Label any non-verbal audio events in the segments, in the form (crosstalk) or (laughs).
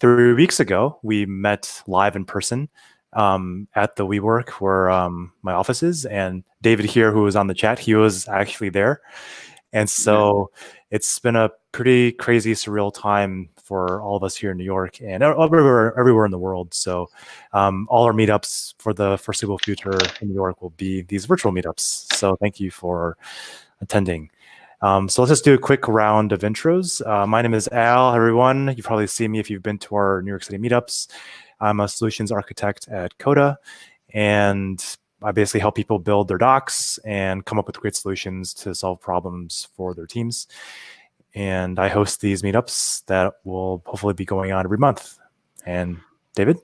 three weeks ago, we met live in person um, at the WeWork where um, my office is. And David here, who was on the chat, he was actually there. And so it's been a pretty crazy, surreal time for all of us here in New York and everywhere, everywhere in the world. So um, all our meetups for the foreseeable future in New York will be these virtual meetups. So thank you for attending. Um, so let's just do a quick round of intros. Uh, my name is Al, everyone. You've probably seen me if you've been to our New York City meetups. I'm a solutions architect at Coda, and I basically help people build their docs and come up with great solutions to solve problems for their teams. And I host these meetups that will hopefully be going on every month. And David?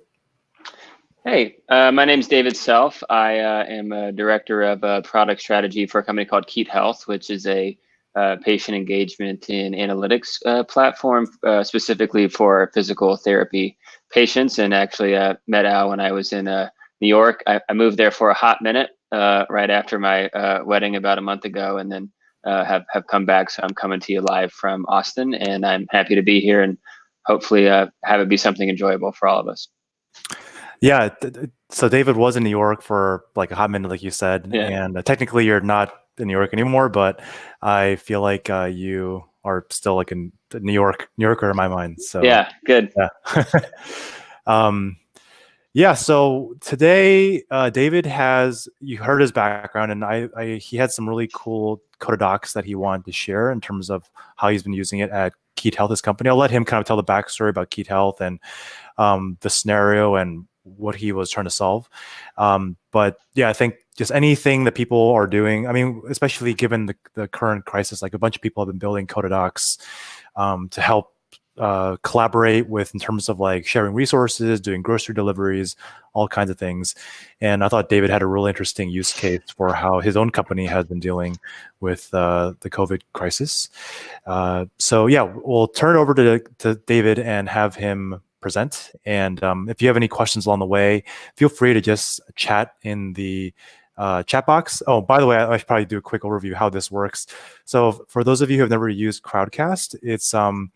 Hey, uh, my name is David Self. I uh, am a director of uh, product strategy for a company called Keet Health, which is a uh, patient engagement and analytics uh, platform uh, specifically for physical therapy patients. And actually, uh, met Al when I was in uh, New York. I, I, moved there for a hot minute uh, right after my wedding about a month ago, and then have have come back. So I'm coming to you live from Austin, and I'm happy to be here and hopefully have it be something enjoyable for all of us. Yeah. So David was in New York for like a hot minute, like you said, yeah. and technically you're not in New York anymore, but I feel like uh, you are still like a New York New Yorker in my mind. So yeah, good. (laughs) Yeah. um, yeah. So today, uh, David has you heard his background, and I, I he had some really cool Coda docs that he wanted to share in terms of how he's been using it at Keet Health, his company. I'll let him kind of tell the backstory about Keet Health and um, the scenario and what he was trying to solve. Um, but yeah, I think just anything that people are doing. I mean, especially given the, the current crisis, like a bunch of people have been building Coda docs um, to help uh, collaborate with in terms of like sharing resources, doing grocery deliveries, all kinds of things. And I thought David had a really interesting use case for how his own company has been dealing with uh, the COVID crisis. Uh, so yeah, we'll turn over to, to David and have him present. And um, if you have any questions along the way, feel free to just chat in the uh, chat box. Oh, by the way, I, I, should probably do a quick overview how this works. So for those of you who have never used Crowdcast, it's um,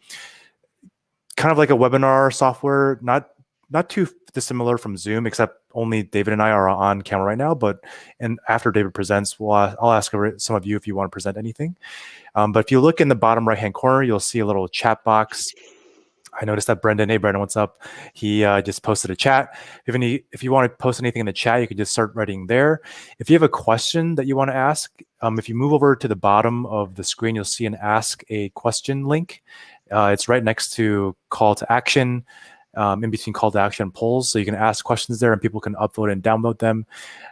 kind of like a webinar software, not not too dissimilar from Zoom, except only David and I are on camera right now. But and after David presents, we'll, I'll ask some of you if you want to present anything. Um, but if you look in the bottom right hand corner, you'll see a little chat box I noticed that Brendan, hey Brendan, what's up? He uh, just posted a chat. If any, if you want to post anything in the chat, you can just start writing there. If you have a question that you want to ask, um, if you move over to the bottom of the screen, you'll see an Ask a Question link. Uh, it's right next to Call to Action um, in between call to action polls. So you can ask questions there and people can upload and download them.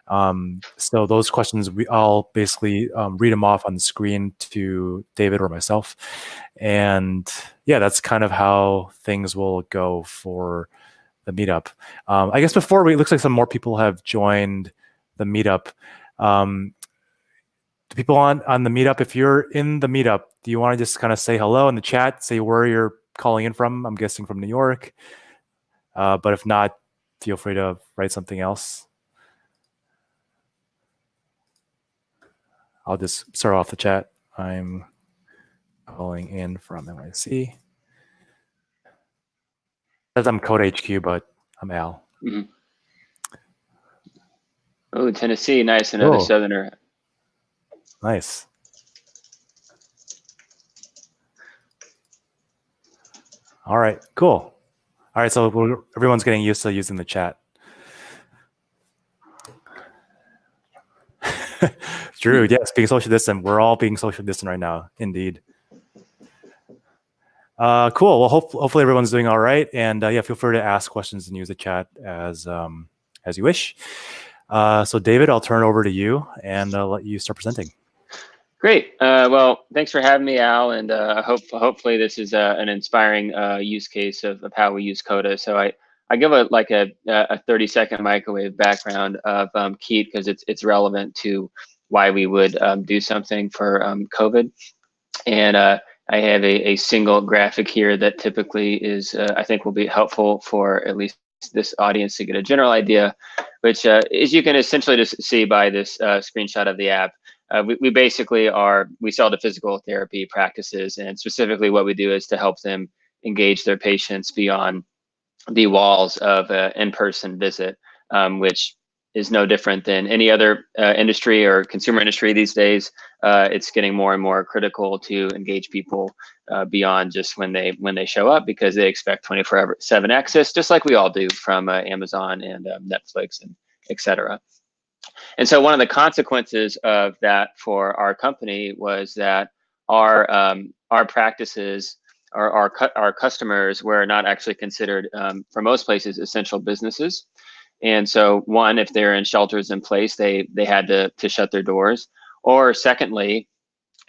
Um, so those questions, we, I'll basically um, read them off on the screen to David or myself. And yeah, that's kind of how things will go for the meetup. Um, I guess before we, it looks like some more people have joined the meetup. Um, people on, on the meetup, if you're in the meetup, do you want to just kind of say hello in the chat, say where you're calling in from? I'm guessing from New York. Uh, but if not, feel free to write something else. I'll just start off the chat. I'm calling in from NYC. Says I'm Code HQ, but I'm Al. Mm -hmm. Oh, Tennessee, nice, another oh. Southerner. Nice. All right, cool. All right, so everyone's getting used to using the chat. (laughs) Drew, yes, being social distant. We're all being social distant right now, indeed. Uh, cool. Well, hope, hopefully everyone's doing all right, and uh, yeah, feel free to ask questions and use the chat as um, as you wish. Uh, so, David, I'll turn it over to you and uh, let you start presenting. Great. Uh, well, thanks for having me, Al, and uh, hope hopefully this is uh, an inspiring uh, use case of, of how we use Coda. So I, I give a like a, a 30 second microwave background of um, Keet because it's it's relevant to why we would um, do something for um, COVID. And uh, I have a, a single graphic here that typically is I think will be helpful for at least this audience to get a general idea, which is you can essentially just see by this screenshot of the app uh, we, we basically are we sell to physical therapy practices and specifically what we do is to help them engage their patients beyond the walls of an in-person visit, um, which is no different than any other uh, industry or consumer industry these days. Uh, it's getting more and more critical to engage people uh, beyond just when they when they show up because they expect 24/7 access, just like we all do from uh, Amazon and um, Netflix and etc. And so one of the consequences of that for our company was that our um, our practices our, our, our customers were not actually considered um, for most places essential businesses and so one, if they're in shelters in place, they they had to to shut their doors. Or secondly,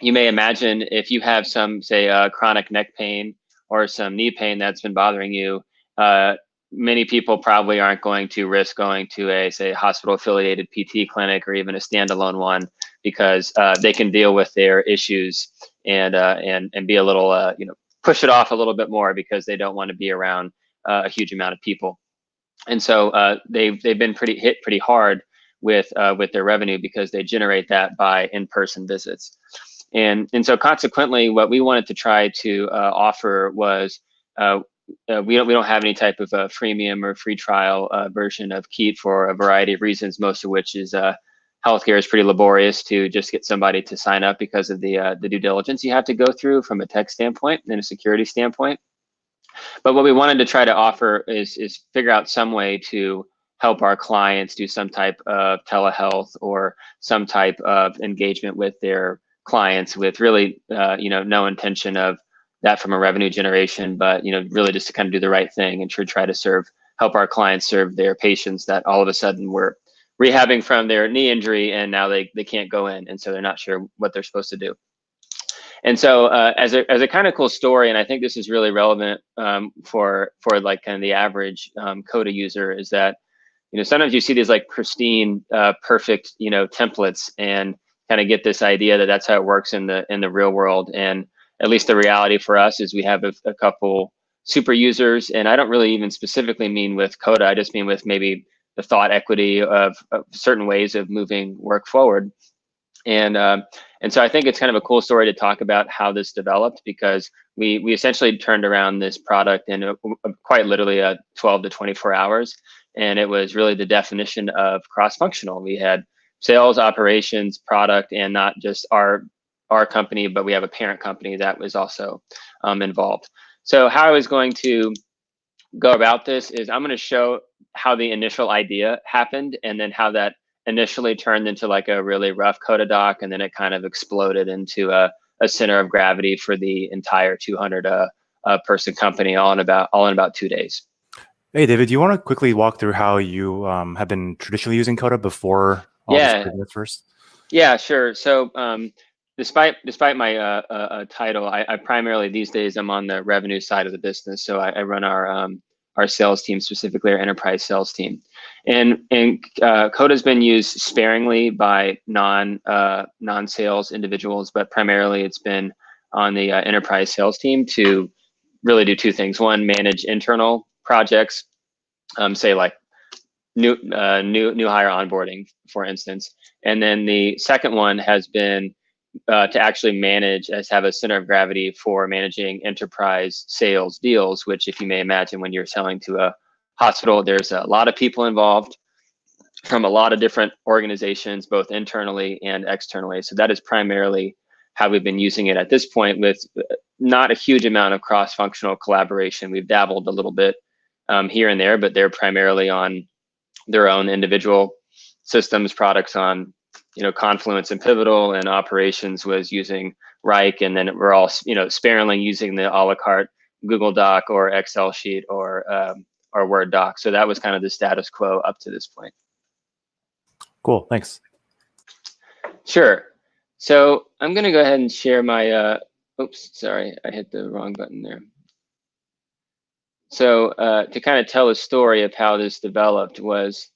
you may imagine if you have some say uh, chronic neck pain or some knee pain that's been bothering you, uh, many people probably aren't going to risk going to a say hospital affiliated PT clinic or even a standalone one because uh, they can deal with their issues and uh, and and be a little uh, you know push it off a little bit more because they don't want to be around uh, a huge amount of people and so uh, they've they've been pretty hit pretty hard with uh, with their revenue because they generate that by in-person visits, and and so consequently, what we wanted to try to offer was. Uh, uh, we don't we don't have any type of a freemium or free trial uh, version of Keet for a variety of reasons. Most of which is healthcare is pretty laborious to just get somebody to sign up because of the the due diligence you have to go through from a tech standpoint and a security standpoint. But what we wanted to try to offer is is figure out some way to help our clients do some type of telehealth or some type of engagement with their clients with really uh, you know no intention of that from a revenue generation but you know really just to kind of do the right thing and to try to serve help our clients serve their patients that all of a sudden were rehabbing from their knee injury and now they, they can't go in and so they're not sure what they're supposed to do and so uh, as a as a kind of cool story, and I think this is really relevant um, for for like kind of the average um, Coda user, is that you know sometimes you see these like pristine, uh, perfect you know templates, and kind of get this idea that that's how it works in the in the real world. And at least the reality for us is we have a, a couple super users, and I don't really even specifically mean with Coda. I just mean with maybe the thought equity of, of certain ways of moving work forward. And um, and so I think it's kind of a cool story to talk about how this developed because we we essentially turned around this product in a, a, quite literally a 12 to 24 hours, and it was really the definition of cross-functional. We had sales, operations, product, and not just our our company, but we have a parent company that was also um, involved. So how I was going to go about this is I'm going to show how the initial idea happened and then how that initially turned into like a really rough Coda doc, and then it kind of exploded into a, a center of gravity for the entire 200 uh, uh, person company, all in about all in about two days. Hey, David, do you want to quickly walk through how you um, have been traditionally using Coda before all yeah. this first? Yeah, sure. So, um, despite despite my uh, uh, uh, title, I, I, primarily these days I'm on the revenue side of the business. So I, I run our um, our sales team, specifically our enterprise sales team. And and uh, has been used sparingly by non uh, non sales individuals, but primarily it's been on the uh, enterprise sales team to really do two things. One, manage internal projects, um, say like new new new hire onboarding, for instance. And then the second one has been uh, to actually manage as have a center of gravity for managing enterprise sales deals, which if you may imagine when you're selling to a hospital, there's a lot of people involved from a lot of different organizations, both internally and externally. So that is primarily how we've been using it at this point with not a huge amount of cross-functional collaboration. We've dabbled a little bit um, here and there, but they're primarily on their own individual systems, products on you know, Confluence and Pivotal and operations was using Wrike. And then we're all, you know, sparingly using the a la carte Google Doc or Excel sheet or, um, or Word doc. So that was kind of the status quo up to this point. Cool. Thanks. Sure. So I'm going to go ahead and share my, uh, oops, sorry, I hit the wrong button there. So uh, to kind of tell a story of how this developed was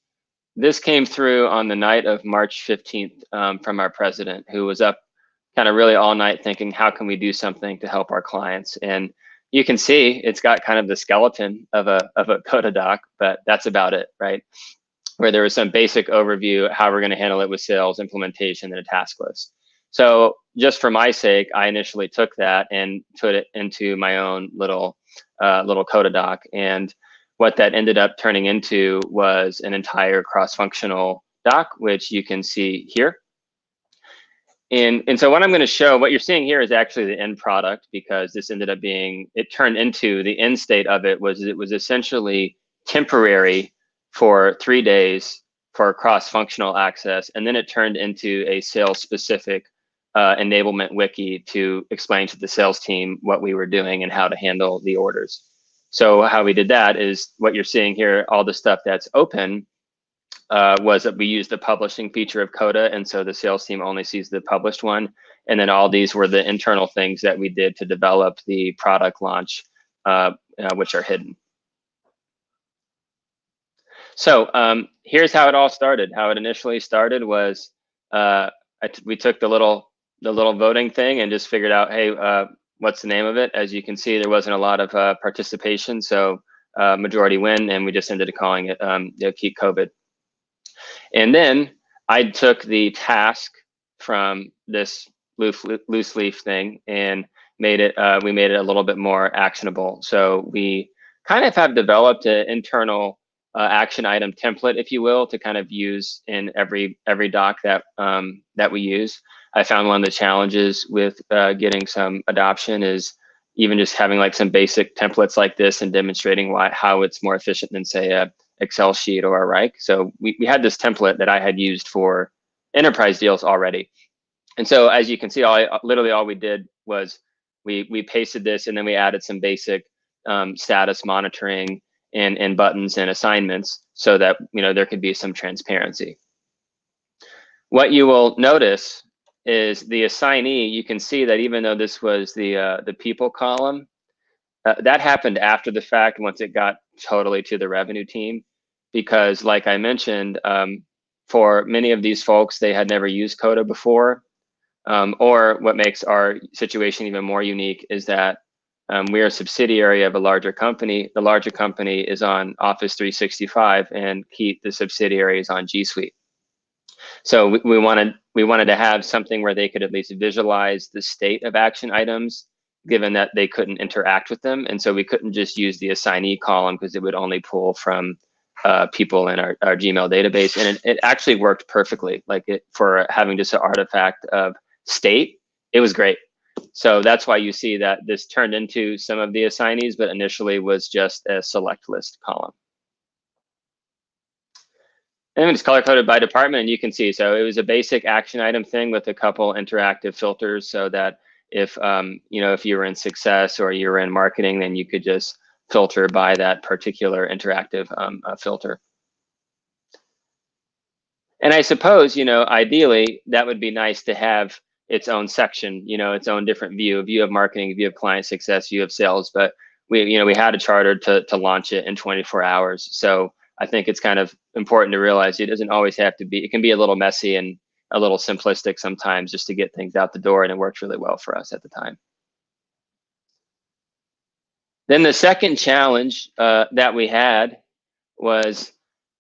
this came through on the night of March 15th um, from our president, who was up kind of really all night thinking, how can we do something to help our clients? And you can see it's got kind of the skeleton of a of a (laughs) Coda doc, but that's about it, right? Where there was some basic overview how we're going to handle it with sales, implementation, and a task list. So just for my sake, I initially took that and put it into my own little uh, little Coda doc and what that ended up turning into was an entire cross-functional doc, which you can see here. And, and so what I'm going to show, what you're seeing here is actually the end product because this ended up being, it turned into, the end state of it was it was essentially temporary for three days for cross-functional access. And then it turned into a sales specific uh, enablement wiki to explain to the sales team what we were doing and how to handle the orders. So how we did that is what you're seeing here, all the stuff that's open uh, was that we used the publishing feature of Coda. And so the sales team only sees the published one. And then all these were the internal things that we did to develop the product launch, uh, uh, which are hidden. So um, here's how it all started. How it initially started was uh, we took the little the little voting thing and just figured out, hey, uh, what's the name of it? As you can see, there wasn't a lot of uh, participation, so uh, majority win, and we just ended up calling it um, you know, Keet COVID. And then I took the task from this loose, loose leaf thing and made it. Uh, we made it a little bit more actionable. So we kind of have developed an internal uh, action item template, if you will, to kind of use in every every doc that um, that we use. I found one of the challenges with uh, getting some adoption is even just having like some basic templates like this and demonstrating why how it's more efficient than say a Excel sheet or a Wrike. So we, we had this template that I had used for enterprise deals already. And so as you can see, all I, literally all we did was we we pasted this and then we added some basic um, status monitoring and, and buttons and assignments so that you know there could be some transparency. What you will notice is the assignee, you can see that even though this was the uh, the people column, uh, that happened after the fact once it got totally to the revenue team, because like I mentioned, um, for many of these folks, they had never used Coda before. Um, or what makes our situation even more unique is that um, we are a subsidiary of a larger company. The larger company is on Office 365 and Keet, the subsidiary, is on G Suite. So we, we wanted we wanted to have something where they could at least visualize the state of action items, given that they couldn't interact with them. And so we couldn't just use the assignee column because it would only pull from uh, people in our, our Gmail database. And it, it actually worked perfectly. Like it for having just an artifact of state, it was great. So that's why you see that this turned into some of the assignees, but initially was just a select list column. And it's color coded by department and you can see, so it was a basic action item thing with a couple interactive filters so that if, um, you know, if you were in success or you were in marketing, then you could just filter by that particular interactive um, uh, filter. And I suppose, you know, ideally that would be nice to have its own section, you know, its own different view, view of marketing, view of client success, view of sales. But we, you know, we had a charter to to launch it in 24 hours. So I think it's kind of important to realize it doesn't always have to be. It can be a little messy and a little simplistic sometimes just to get things out the door, and it worked really well for us at the time. Then the second challenge uh, that we had was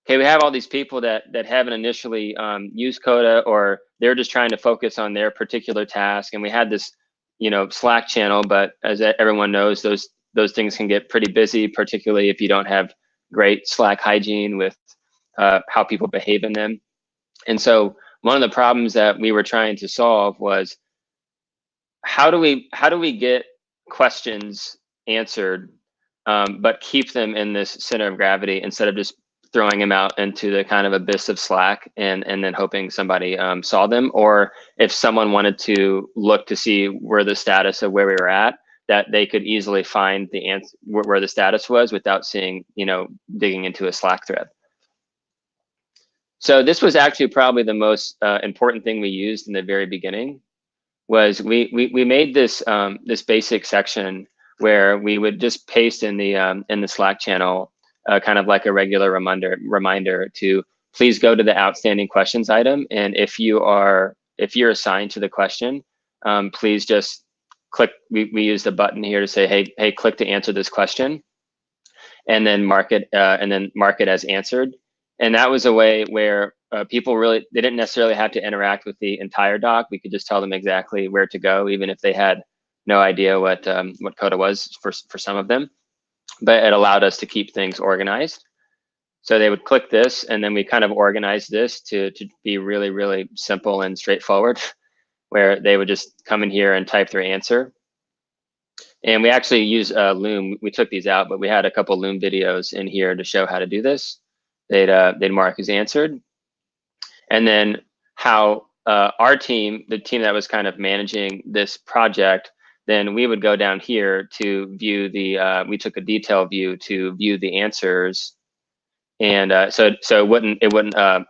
okay, we have all these people that that haven't initially um, used Coda or they're just trying to focus on their particular task. And we had this, you know, Slack channel, but as everyone knows, those those things can get pretty busy, particularly if you don't have great Slack hygiene with uh, how people behave in them. And so one of the problems that we were trying to solve was how do we how do we get questions answered, um, but keep them in this center of gravity instead of just throwing them out into the kind of abyss of Slack and and then hoping somebody um, saw them, or if someone wanted to look to see where the status of where we were at, that they could easily find the answer where, the status was without seeing you know digging into a Slack thread. So this was actually probably the most uh, important thing we used in the very beginning was we we, we made this um, this basic section where we would just paste in the um, in the Slack channel uh, kind of like a regular reminder reminder to please go to the outstanding questions item. And if you are if you're assigned to the question, um, please just click. We, we use the button here to say, hey, hey, click to answer this question, and then mark it uh, and then mark it as answered. And that was a way where uh, people really they didn't necessarily have to interact with the entire doc. We could just tell them exactly where to go, even if they had no idea what um, what CODA was for for some of them. but it allowed us to keep things organized. So they would click this, and then we kind of organized this to to be really really simple and straightforward, (laughs) where they would just come in here and type their answer. And we actually use uh, Loom. We took these out, but we had a couple Loom videos in here to show how to do this. They'd uh, they'd mark as answered, and then how uh, our team, the team that was kind of managing this project, then we would go down here to view the, uh, we took a detail view to view the answers. And uh, so, so it wouldn't, it wouldn't uh,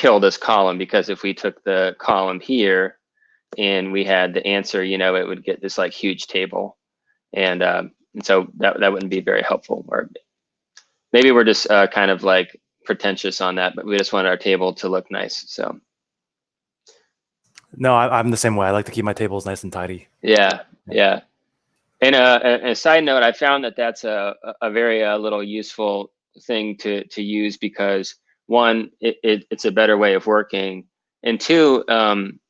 kill this column because if we took the column here and we had the answer, you know, it would get this like huge table. And, um, and so that, that wouldn't be very helpful. Or maybe we're just uh, kind of like pretentious on that, but we just want our table to look nice. So. No, I, am the same way. I like to keep my tables nice and tidy. Yeah, yeah. And uh, a, a side note, I found that that's a, a very uh, little useful thing to to use because one, it, it, it's a better way of working, and two, um,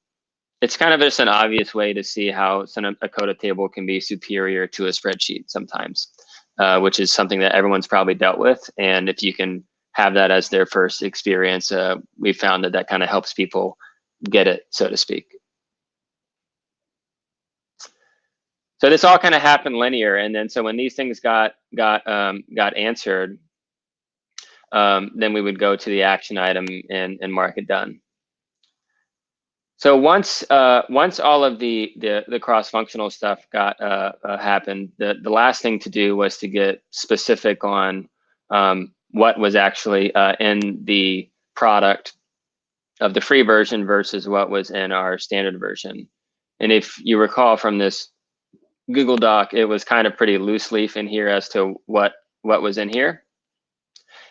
it's kind of just an obvious way to see how a CODA table can be superior to a spreadsheet sometimes, uh, which is something that everyone's probably dealt with. And if you can have that as their first experience, uh, we found that that kind of helps people get it, so to speak. So this all kind of happened linear, and then so when these things got got um, got answered, um, then we would go to the action item and and mark it done. So once uh, once all of the the, the cross functional stuff got uh, uh, happened, the the last thing to do was to get specific on um, what was actually uh, in the product of the free version versus what was in our standard version. And if you recall from this Google Doc, it was kind of pretty loose leaf in here as to what what was in here.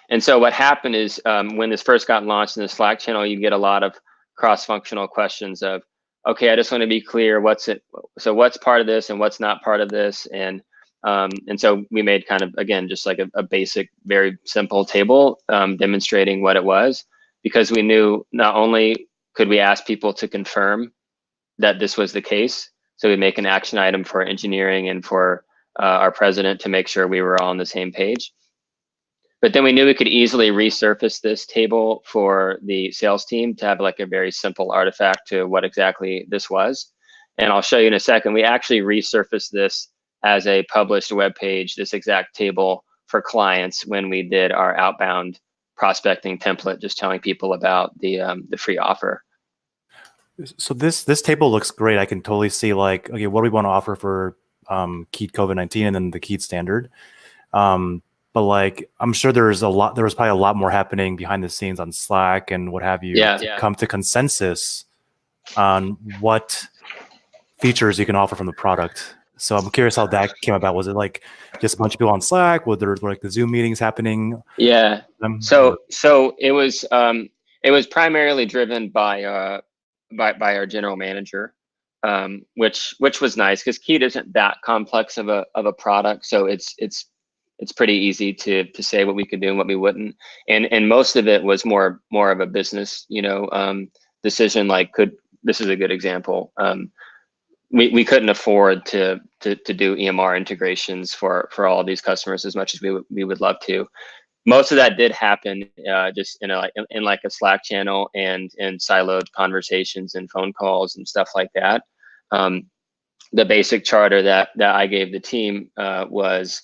And so what happened is um, when this first got launched in the Slack channel, you get a lot of cross-functional questions of, okay, I just want to be clear, what's it? So what's part of this and what's not part of this? And um, and so we made kind of, again, just like a, a basic, very simple table um, demonstrating what it was because we knew not only could we ask people to confirm that this was the case, so we make an action item for engineering and for uh, our president to make sure we were all on the same page. But then we knew we could easily resurface this table for the sales team to have like a very simple artifact to what exactly this was. And I'll show you in a second. We actually resurfaced this as a published web page, this exact table for clients when we did our outbound prospecting template, just telling people about the um, the free offer. So this this table looks great. I can totally see like, okay, what do we want to offer for um, Keet COVID nineteen and then the Keet standard. Um, but like, I'm sure there's a lot. There was probably a lot more happening behind the scenes on Slack and what have you. Yeah, to yeah. come to consensus on what features you can offer from the product. So I'm curious how that came about. Was it like just a bunch of people on Slack? Was there like the Zoom meetings happening? Yeah. So so it was um, it was primarily driven by uh, by by our general manager, um, which which was nice because Keet isn't that complex of a of a product, so it's it's it's pretty easy to to say what we could do and what we wouldn't. And and most of it was more more of a business, you know, um, decision. Like, could this is a good example. Um, we, we couldn't afford to, to to do EMR integrations for for all these customers as much as we we would love to. Most of that did happen uh, just in a in, in, like a Slack channel and in siloed conversations and phone calls and stuff like that. Um, the basic charter that that I gave the team uh, was,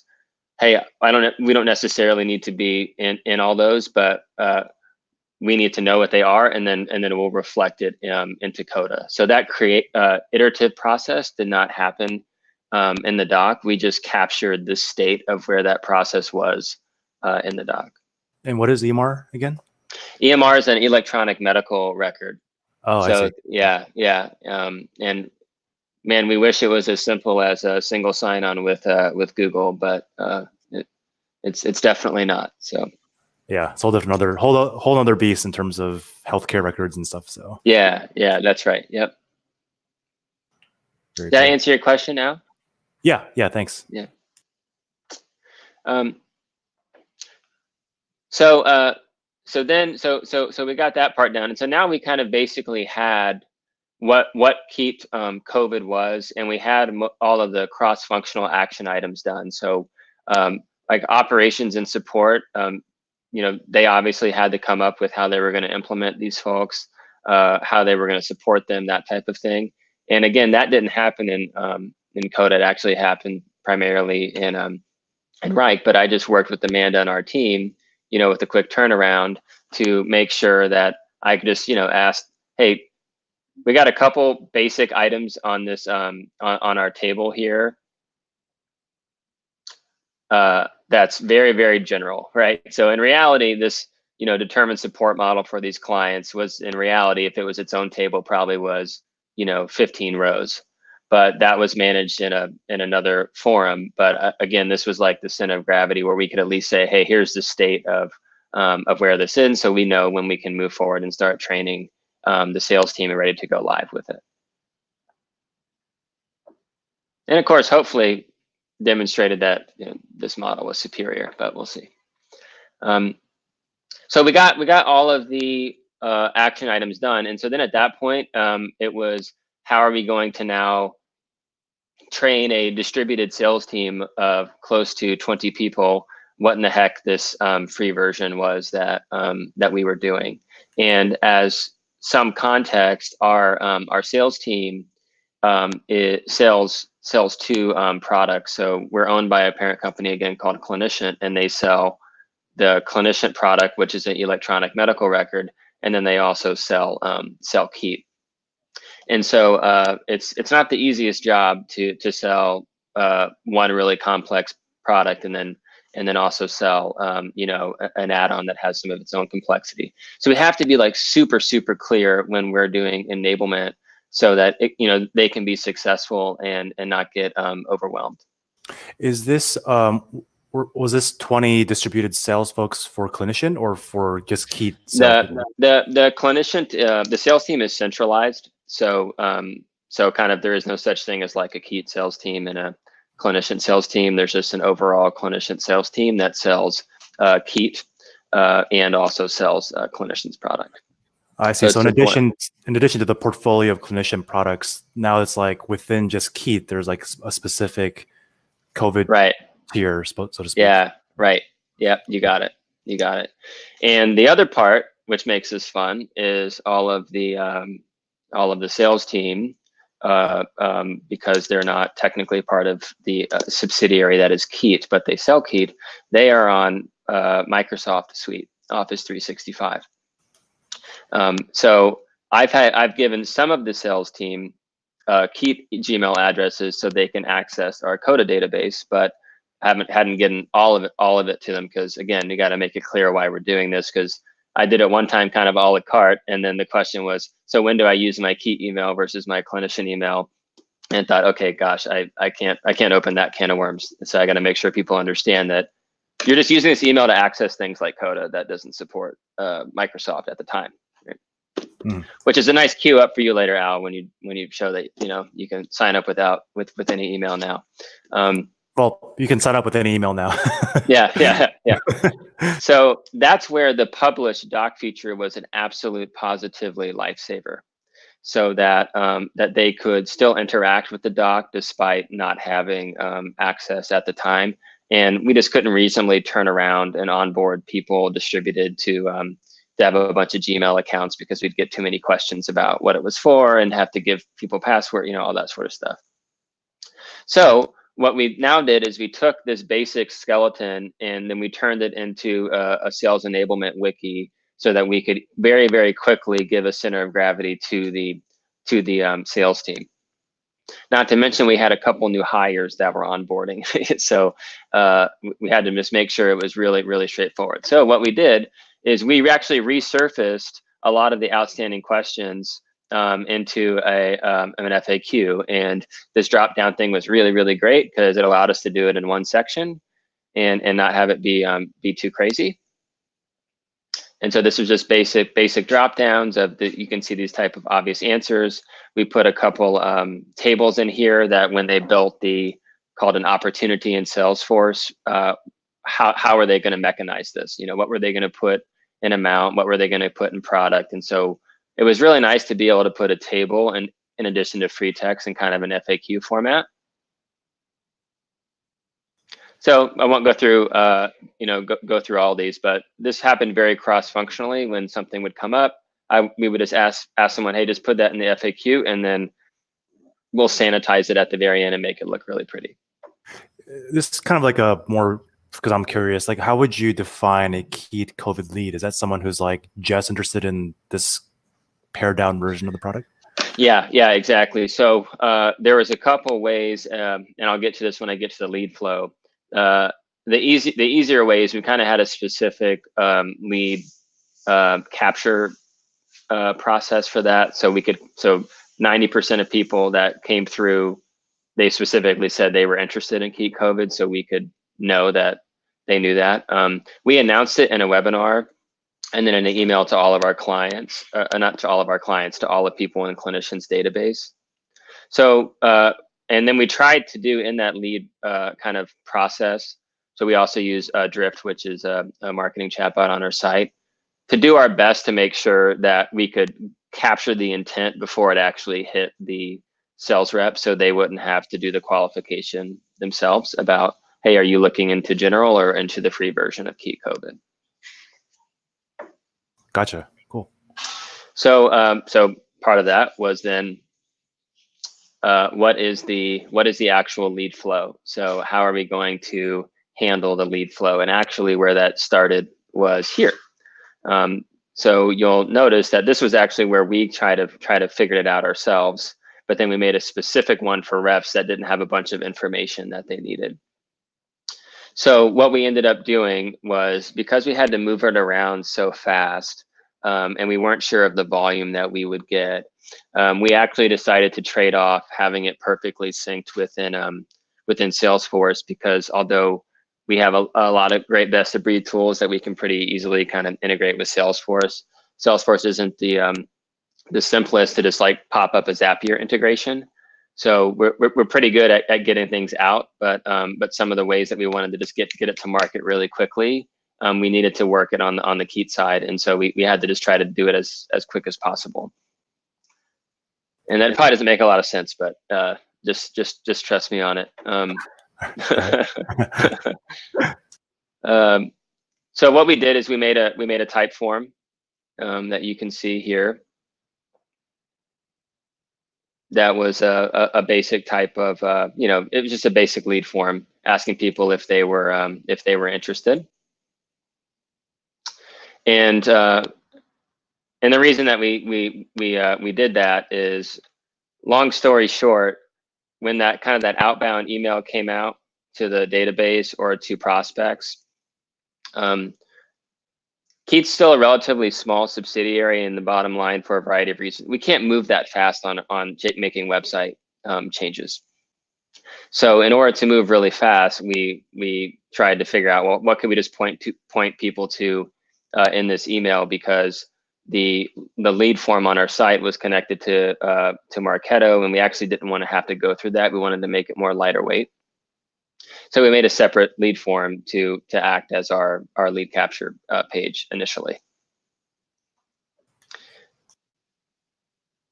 hey, I don't we don't necessarily need to be in in all those, but uh, we need to know what they are and then and then we'll reflect it um, into coda. So that create uh, iterative process did not happen um, in the doc. We just captured the state of where that process was uh, in the doc. And what is emr again? Emr is an electronic medical record. Oh so yeah yeah um, and man we wish it was as simple as a single sign-on with uh, with google but uh, it, it's it's definitely not so yeah, it's a whole different other whole whole other beast in terms of healthcare records and stuff. So yeah, yeah, that's right. Yep. Very Did cool. I answer your question now? Yeah, yeah, thanks. Yeah. Um. So uh, so then so so so we got that part down, and so now we kind of basically had what what Keet um, COVID was, and we had all of the cross-functional action items done. So, um, like operations and support, um, you know, they obviously had to come up with how they were going to implement these folks, uh, how they were going to support them, that type of thing. And again, that didn't happen in um, in Coda. It actually happened primarily in um, in Wrike. But I just worked with Amanda and our team, you know, with a quick turnaround to make sure that I could just, you know, ask, hey, we got a couple basic items on this um, on, on our table here. Uh, that's very very general, right? So in reality, this you know determined support model for these clients was in reality, if it was its own table, probably was you know 15 rows, but that was managed in a in another forum. But uh, again, this was like the center of gravity where we could at least say, hey, here's the state of um, of where this is, so we know when we can move forward and start training um, the sales team and ready to go live with it. And of course, hopefully demonstrated that you know, this model was superior, but we'll see. Um, so we got we got all of the uh, action items done, and so then at that point, um, it was how are we going to now train a distributed sales team of close to 20 people what in the heck this um, free version was that um, that we were doing and as some context, our um, our sales team um, sells sells two um, products. So we're owned by a parent company again called Clinicient, and they sell the Clinicient product, which is an electronic medical record, and then they also sell um, sell Keet. And so uh, it's it's not the easiest job to to sell uh, one really complex product and then and then also sell um, you know an add-on that has some of its own complexity. So we have to be like super super clear when we're doing enablement so that it, you know they can be successful and and not get um, overwhelmed. Is this um was this 20 distributed sales folks for Clinicient or for just Keet the, the the Clinicient uh, the sales team is centralized. So um so kind of there is no such thing as like a Keet sales team and a Clinicient sales team. There's just an overall Clinicient sales team that sells uh, Keet uh, and also sells uh, Clinicient's product. I see. So, so in addition, in addition to the portfolio of Clinicient products, now it's like within just Keet, there's like a specific COVID right tier, so to speak. Yeah, right. Yep, you got it. You got it. And the other part, which makes this fun, is all of the um, all of the sales team uh, um, because they're not technically part of the uh, subsidiary that is Keet, but they sell Keet. They are on uh, Microsoft Suite, Office 365. Um, so I've had I've given some of the sales team uh, Keet Gmail addresses so they can access our Coda database, but haven't hadn't given all of it all of it to them because again, you got to make it clear why we're doing this because I did it one time kind of a la carte. And then the question was, so when do I use my Keet email versus my Clinicient email? And thought, okay, gosh, I, I can't I can't open that can of worms. So I got to make sure people understand that you're just using this email to access things like Coda that doesn't support uh, Microsoft at the time. Right? Mm. Which is a nice cue up for you later, Al, when you when you show that you know you can sign up without with with any email now. Um, well, you can sign up with any email now. (laughs) yeah, yeah, yeah. (laughs) So that's where the publish doc feature was an absolute positively lifesaver. So that um, that they could still interact with the doc despite not having um, access at the time, and we just couldn't reasonably turn around and onboard people distributed to um, to have a bunch of Gmail accounts because we'd get too many questions about what it was for and have to give people password, you know, all that sort of stuff. So what we now did is we took this basic skeleton and then we turned it into a, a, sales enablement wiki so that we could very very quickly give a center of gravity to the to the um, sales team. Not to mention we had a couple new hires that were onboarding. (laughs) So uh, we had to just make sure it was really really straightforward. So what we did is we actually resurfaced a lot of the outstanding questions um, into a um, an FAQ. And this drop down thing was really, really great because it allowed us to do it in one section and, and not have it be, um, be too crazy. And so this was just basic basic drop downs of the, you can see these type of obvious answers. We put a couple um, tables in here that when they built the called an opportunity in Salesforce, uh, how, how are they going to mechanize this? You know, what were they going to put in amount? What were they going to put in product? And so it was really nice to be able to put a table and in addition to free text in kind of an FAQ format. So I won't go through, uh, you know, go, go through all these, but this happened very cross-functionally. When something would come up, I we would just ask ask someone, hey, just put that in the FAQ, and then we'll sanitize it at the very end and make it look really pretty. This is kind of like a more because I'm curious, like how would you define a Keet COVID lead? Is that someone who's like just interested in this pared down version of the product? Yeah, yeah, exactly. So uh, there was a couple ways, um, and I'll get to this when I get to the lead flow. Uh, the easy, the easier way is we kind of had a specific um, lead uh, capture uh, process for that, so we could so 90% of people that came through, they specifically said they were interested in Keet COVID, so we could know that they knew that. Um, we announced it in a webinar and then an email to all of our clients, uh, uh, not to all of our clients, to all the people in the Clinicient's database. So, uh, and then we tried to do in that lead uh, kind of process. So we also use uh, Drift, which is a, a marketing chatbot on our site, to do our best to make sure that we could capture the intent before it actually hit the sales rep, so they wouldn't have to do the qualification themselves about, hey, are you looking into general or into the free version of Keet COVID? Gotcha. Cool. So, um, so part of that was then uh, what is the what is the actual lead flow? So, how are we going to handle the lead flow? And actually, where that started was here. Um, so you'll notice that this was actually where we try to try to figure it out ourselves. But then we made a specific one for refs that didn't have a bunch of information that they needed. So what we ended up doing was because we had to move it around so fast, um, and we weren't sure of the volume that we would get. Um, we actually decided to trade off having it perfectly synced within um, within Salesforce because although we have a, a lot of great best of breed tools that we can pretty easily kind of integrate with Salesforce. Salesforce isn't the um, the simplest to just like pop up a Zapier integration. So we're, we're, we're pretty good at, at getting things out, but um, but some of the ways that we wanted to just get get it to market really quickly um, we needed to work it on the on the Keet side, and so we, we had to just try to do it as as quick as possible. And that probably doesn't make a lot of sense, but uh, just just just trust me on it. Um, (laughs) um, so what we did is we made a we made a Typeform um, that you can see here. That was a, a, a basic type of uh, you know it was just a basic lead form asking people if they were um, if they were interested. And uh, and the reason that we we we uh, we did that is, long story short, when that kind of that outbound email came out to the database or to prospects, um, Keet's still a relatively small subsidiary in the bottom line for a variety of reasons. We can't move that fast on on making website um, changes. So in order to move really fast, we we tried to figure out well, what could we just point to point people to uh, in this email because the the lead form on our site was connected to uh, to Marketo, and we actually didn't want to have to go through that. We wanted to make it more lighter weight. So we made a separate lead form to to act as our our lead capture uh, page initially.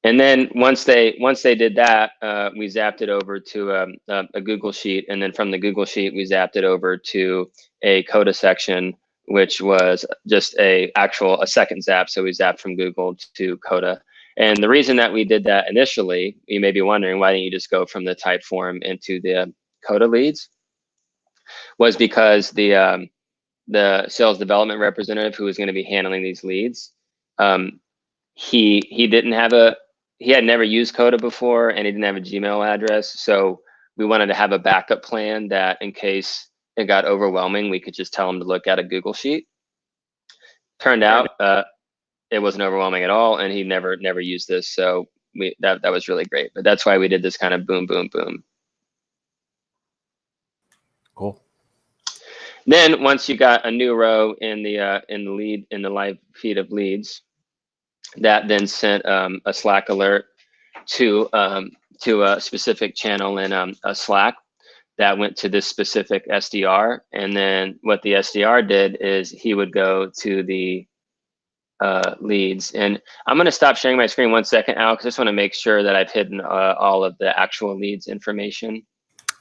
And then once they once they did that, uh, we zapped it over to um, a, a, Google sheet, and then from the Google sheet, we zapped it over to a Coda section which was just a actual a second zap. So we zapped from Google to Coda. And the reason that we did that initially, you may be wondering, why didn't you just go from the Typeform into the Coda leads? Was because the um, the sales development representative who was going to be handling these leads, um, he he didn't have a he had never used Coda before, and he didn't have a Gmail address. So we wanted to have a backup plan that in case it got overwhelming, we could just tell them to look at a Google sheet. Turned out uh, it wasn't overwhelming at all, and he never never used this. So we that that was really great. But that's why we did this kind of boom, boom, boom. Cool. Then once you got a new row in the uh, in the lead in the live feed of leads, that then sent um, a Slack alert to um, to a specific channel in um, a Slack that went to this specific SDR. And then what the SDR did is he would go to the uh, leads. And I'm going to stop sharing my screen one second, Al, because I just want to make sure that I've hidden uh, all of the actual leads information.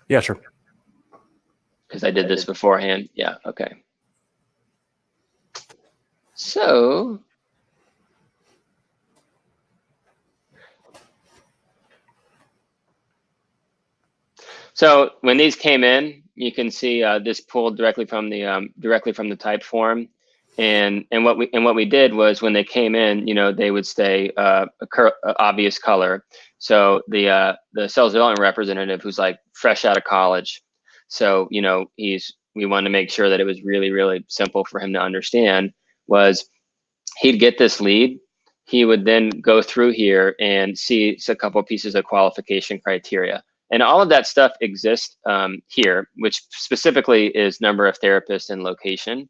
Yeah, sure. Because I did this beforehand. Yeah, okay. So So when these came in, you can see uh, this pulled directly from the um, directly from the Typeform, and and what we and what we did was when they came in, you know, they would stay uh, obvious color. So the uh, the sales development representative who's like fresh out of college, so you know he's we wanted to make sure that it was really really simple for him to understand. Was he'd get this lead, he would then go through here and see a couple pieces of qualification criteria and all of that stuff exists um, here, which specifically is number of therapists and location.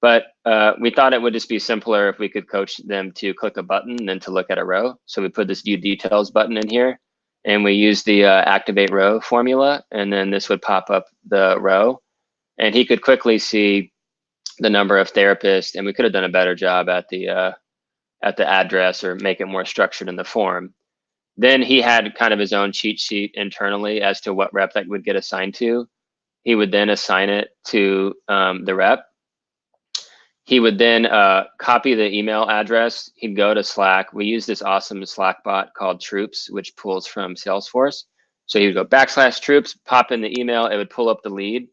But uh, we thought it would just be simpler if we could coach them to click a button than to look at a row. So we put this view details button in here and we use the uh, activate row formula. And then this would pop up the row and he could quickly see the number of therapists and we could have done a better job at the uh, at the address or make it more structured in the form. Then he had kind of his own cheat sheet internally as to what rep that would get assigned to. He would then assign it to um, the rep. He would then uh, copy the email address. He'd go to Slack. We use this awesome Slack bot called Troops, which pulls from Salesforce. So he would go backslash Troops, pop in the email. It would pull up the lead.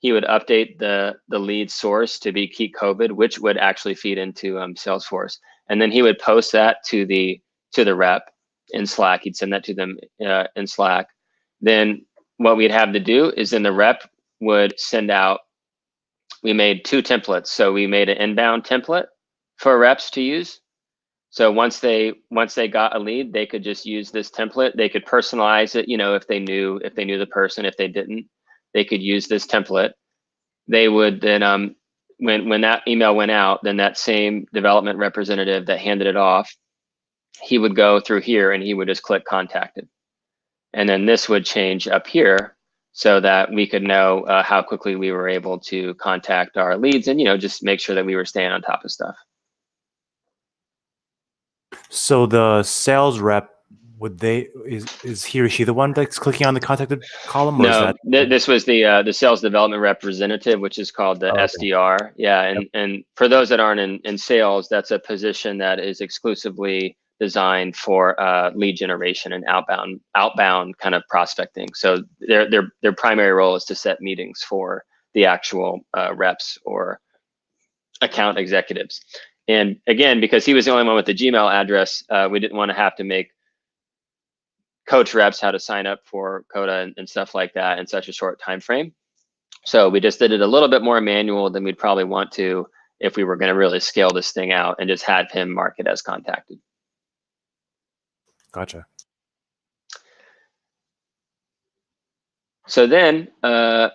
He would update the the lead source to be Keet COVID, which would actually feed into um, Salesforce, and then he would post that to the to the rep in Slack. He'd send that to them uh, in Slack. Then what we'd have to do is then the rep would send out, we made two templates. So we made an inbound template for reps to use. So once they once they got a lead, they could just use this template. They could personalize it, you know, if they knew if they knew the person. If they didn't, they could use this template. They would then um, when when that email went out, then that same development representative that handed it off he would go through here and he would just click contacted. And then this would change up here so that we could know uh, how quickly we were able to contact our leads and, you know, just make sure that we were staying on top of stuff. So the sales rep would they is is he or she the one that's clicking on the contacted column? no, th this was the uh, the sales development representative, which is called the oh, okay. SDR. Yeah, and yep. and for those that aren't in in sales, that's a position that is exclusively designed for uh, lead generation and outbound outbound kind of prospecting. So their their their primary role is to set meetings for the actual uh, reps or account executives. And again, because he was the only one with the Gmail address, uh, we didn't want to have to make coach reps how to sign up for Coda and, and stuff like that in such a short time frame. So we just did it a little bit more manual than we'd probably want to if we were going to really scale this thing out and just had him mark it as contacted. Gotcha. So then, uh,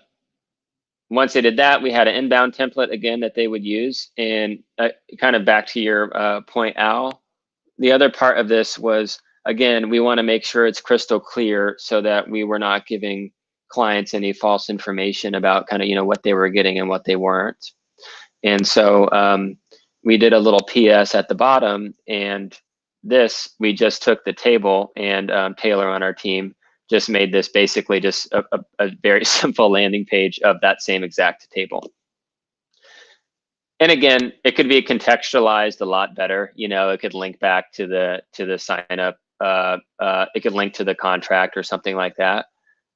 once they did that, we had an inbound template again that they would use. And uh, kind of back to your uh, point, Al, the other part of this was, again, we want to make sure it's crystal clear so that we were not giving clients any false information about kind of, you know, what they were getting and what they weren't. And so um, we did a little PS at the bottom and this, we just took the table and um, Taylor on our team just made this basically just a, a, a very (laughs) simple landing page of that same exact table. And again, it could be contextualized a lot better. You know, it could link back to the to the sign up. Uh, uh, it could link to the contract or something like that.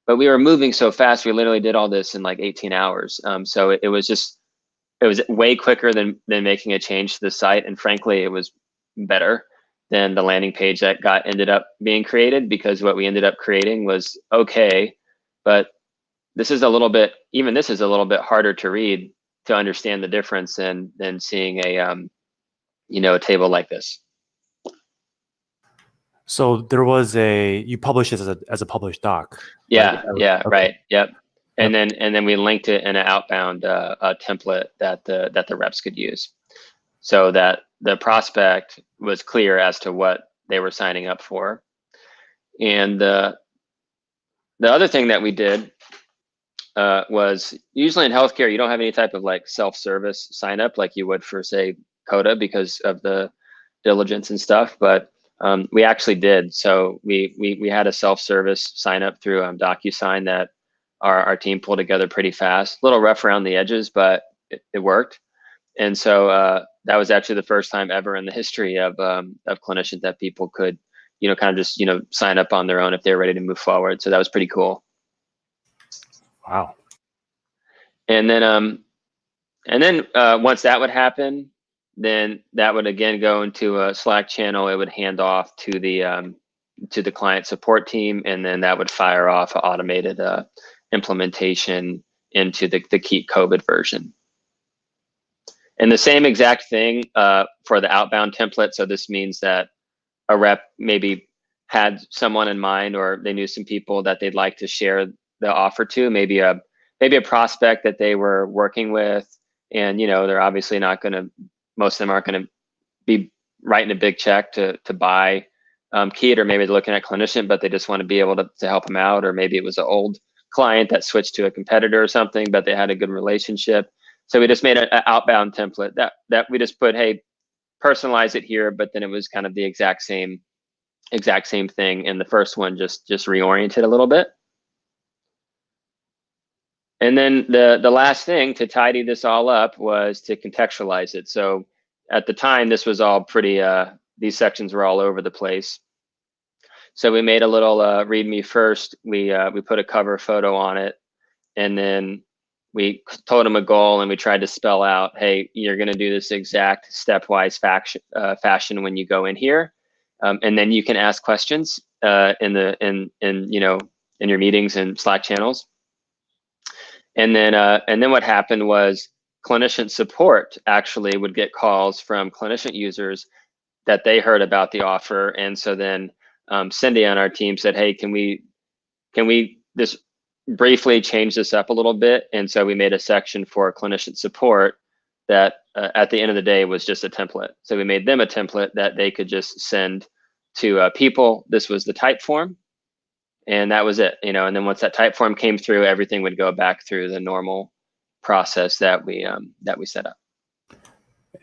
But we were moving so fast. We literally did all this in like 18 hours. Um, so it, it was just it was way quicker than than making a change to the site. And frankly, it was better than the landing page that got ended up being created because what we ended up creating was okay, but this is a little bit even this is a little bit harder to read to understand the difference than than seeing a um, you know a table like this. So there was a you published this as a as a published doc. Yeah, right? yeah, okay. right. Yep. And yep. then and then we linked it in an outbound uh, a template that the that the reps could use, so that the prospect was clear as to what they were signing up for. And the the other thing that we did uh, was usually in healthcare, you don't have any type of like self-service sign up like you would for say Coda because of the diligence and stuff, but um, we actually did. So we we we had a self-service sign up through um, DocuSign that our our team pulled together pretty fast. A little rough around the edges, but it, it worked. And so uh, that was actually the first time ever in the history of um, of Clinicient's that people could, you know, kind of just you know sign up on their own if they're ready to move forward. So that was pretty cool. Wow. And then um, and then uh, once that would happen, then that would again go into a Slack channel. It would hand off to the um, to the client support team, and then that would fire off an automated uh, implementation into the, the Keet COVID version. And the same exact thing uh, for the outbound template. So this means that a rep maybe had someone in mind, or they knew some people that they'd like to share the offer to. Maybe a maybe a prospect that they were working with, and you know they're obviously not going to most of them aren't going to be writing a big check to to buy um, Keet, or maybe they're looking at Clinicient, but they just want to be able to, to help them out, or maybe it was an old client that switched to a competitor or something, but they had a good relationship. So we just made an outbound template that that we just put, hey, personalize it here, but then it was kind of the exact same exact same thing. And the first one just just reoriented a little bit. And then the, the last thing to tidy this all up was to contextualize it. So at the time, this was all pretty, uh, these sections were all over the place. So we made a little uh, read me first. We, uh, we put a cover photo on it and then we told them a goal and we tried to spell out, hey, you're going to do this exact stepwise faction, uh, fashion when you go in here. Um, and then you can ask questions uh, in the in in you know in your meetings and Slack channels. And then, uh, and then what happened was Clinicient support actually would get calls from Clinicient users that they heard about the offer. And so then um, Cindy on our team said, "Hey, can we, can we just briefly change this up a little bit?" And so we made a section for Clinicient support that uh, at the end of the day was just a template. So we made them a template that they could just send to uh, people. This was the Typeform and that was it you know and then once that Typeform came through everything would go back through the normal process that we um, that we set up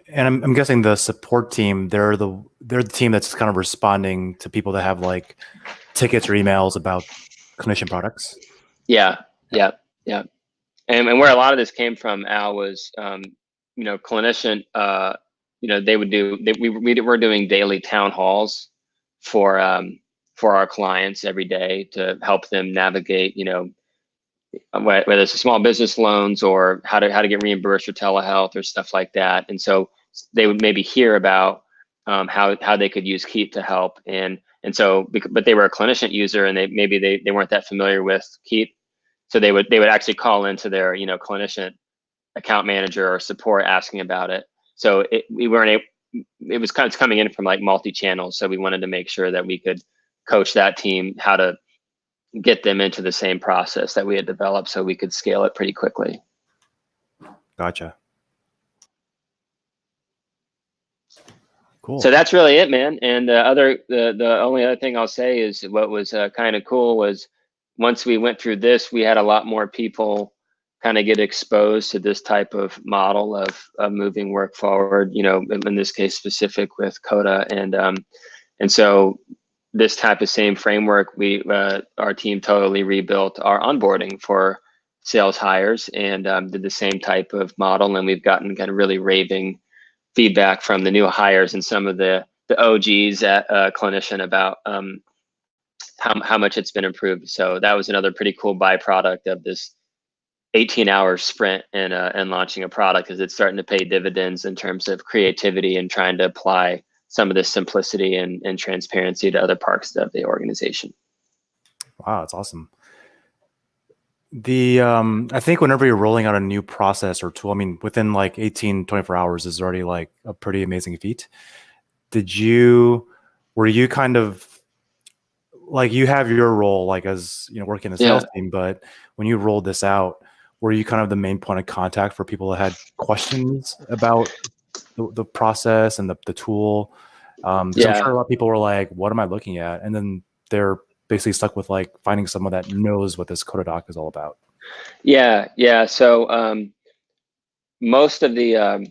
and I'm, I'm guessing the support team they're the they're the team that's kind of responding to people that have like tickets or emails about Clinicient products yeah yeah yeah and, and where a lot of this came from al was um, you know Clinicient uh, you know they would do they, we, we were doing daily town halls for um, for our clients every day to help them navigate, you know, whether it's small business loans or how to how to get reimbursed for telehealth or stuff like that. And so they would maybe hear about um, how how they could use Keet to help. And and so, but they were a Clinicient user and they maybe they, they weren't that familiar with Keet. So they would they would actually call into their you know Clinicient account manager or support asking about it. So it, we weren't able, it was kind of coming in from like multi channels. So we wanted to make sure that we could coach that team how to get them into the same process that we had developed so we could scale it pretty quickly. Gotcha. Cool. So that's really it, man. And the other, the the only other thing I'll say is what was uh, kind of cool was once we went through this, we had a lot more people kind of get exposed to this type of model of, of moving work forward. You know, in, this case specific with Coda, and um, and so this type of same framework, we uh, our team totally rebuilt our onboarding for sales hires and um, did the same type of model. And we've gotten kind of really raving feedback from the new hires and some of the the OGs at uh, Clinicient about um, how how much it's been improved. So that was another pretty cool byproduct of this 18 hour sprint and uh, and launching a product is it's starting to pay dividends in terms of creativity and trying to apply some of this simplicity and, and transparency to other parts of the organization. Wow, that's awesome. The um, I think whenever you're rolling out a new process or tool, I mean, within like 18, 24 hours is already like a pretty amazing feat. Did you were you kind of like you have your role like as you know working the sales yeah. team, but when you rolled this out, were you kind of the main point of contact for people that had questions about the, the process and the, the tool. Um, yeah. I'm sure a lot of people were like, what am I looking at? And then they're basically stuck with like finding someone that knows what this Codadoc is all about. Yeah, yeah. So um, most of the um,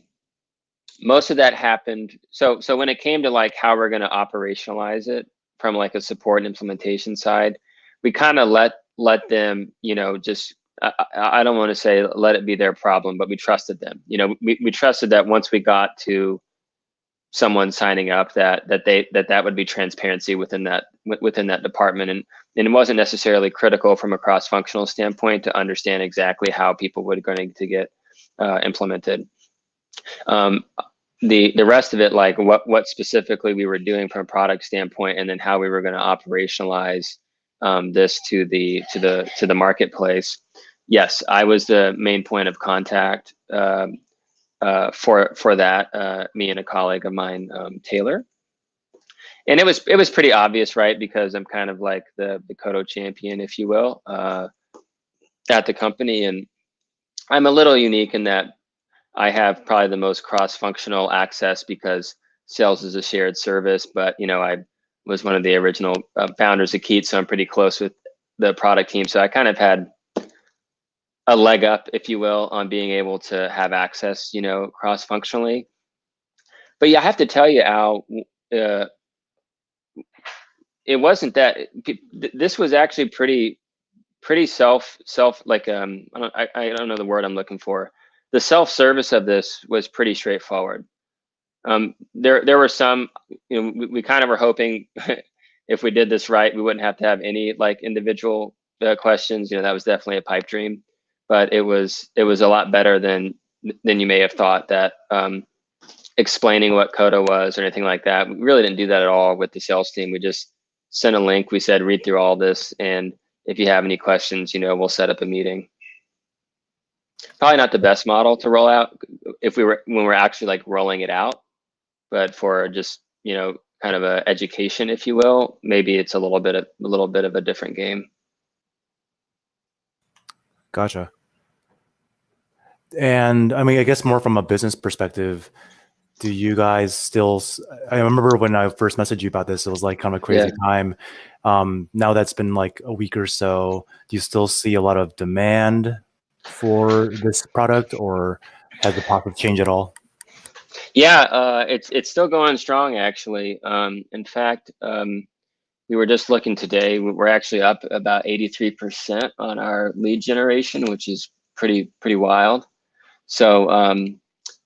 most of that happened. So so when it came to like how we're going to operationalize it from like a support and implementation side, we kind of let let them, you know, just I, I don't want to say let it be their problem, but we trusted them. You know, we, we trusted that once we got to someone signing up that that they that that would be transparency within that within that department and and it wasn't necessarily critical from a cross functional standpoint to understand exactly how people were going to get uh, implemented um, the the rest of it like what what specifically we were doing from a product standpoint and then how we were going to operationalize um, this to the to the to the marketplace. Yes i was the main point of contact um, uh, for for that uh, me and a colleague of mine um, taylor. And it was it was pretty obvious right because i'm kind of like the the Coda champion if you will uh, at the company. And i'm a little unique in that I have probably the most cross-functional access because sales is a shared service. But you know, I was one of the original uh, founders of Keet, so I'm pretty close with the product team. So I kind of had a leg up, if you will, on being able to have access, you know, cross-functionally. But yeah, I have to tell you, Al, uh, it wasn't that. This was actually pretty, pretty self self like um I don't I, I don't know the word I'm looking for the self-service of this was pretty straightforward. Um, there, there were some, you know, we, we, kind of were hoping (laughs) if we did this right, we wouldn't have to have any like individual uh, questions. You know, that was definitely a pipe dream, but it was, it was a lot better than, than you may have thought that um, explaining what Coda was or anything like that. We really didn't do that at all with the sales team. We just sent a link. We said, read through all this. And if you have any questions, you know, we'll set up a meeting probably not the best model to roll out if we were when we're actually like rolling it out but for just you know kind of a education if you will maybe it's a little bit of a little bit of a different game. Gotcha. And i mean i guess more from a business perspective do you guys still i remember when i first messaged you about this it was like kind of a crazy yeah. time. Um, now that's been like a week or so do you still see a lot of demand for this product, or has the pocket changed at all? Yeah, uh, it's it's still going strong actually. Um, in fact, um, we were just looking today. We're actually up about 83% on our lead generation, which is pretty pretty wild. So um,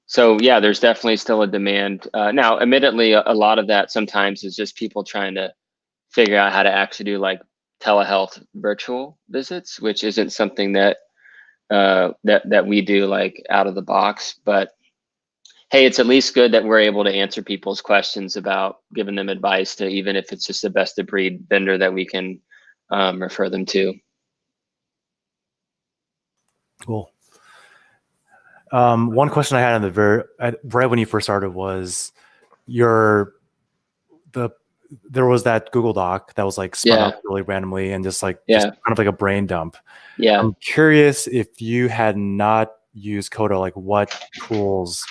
so yeah, there's definitely still a demand. Uh, now, admittedly, a, a, lot of that sometimes is just people trying to figure out how to actually do like telehealth virtual visits, which isn't something that uh, that that we do like out of the box. But hey, it's at least good that we're able to answer people's questions about giving them advice to even if it's just the best of breed vendor that we can um, refer them to. Cool. Um, one question I had on the very right when you first started was your the there was that Google Doc that was like spun yeah. up really randomly and just like yeah. just kind of like a brain dump. Yeah. I'm curious if you had not used Coda, like what tools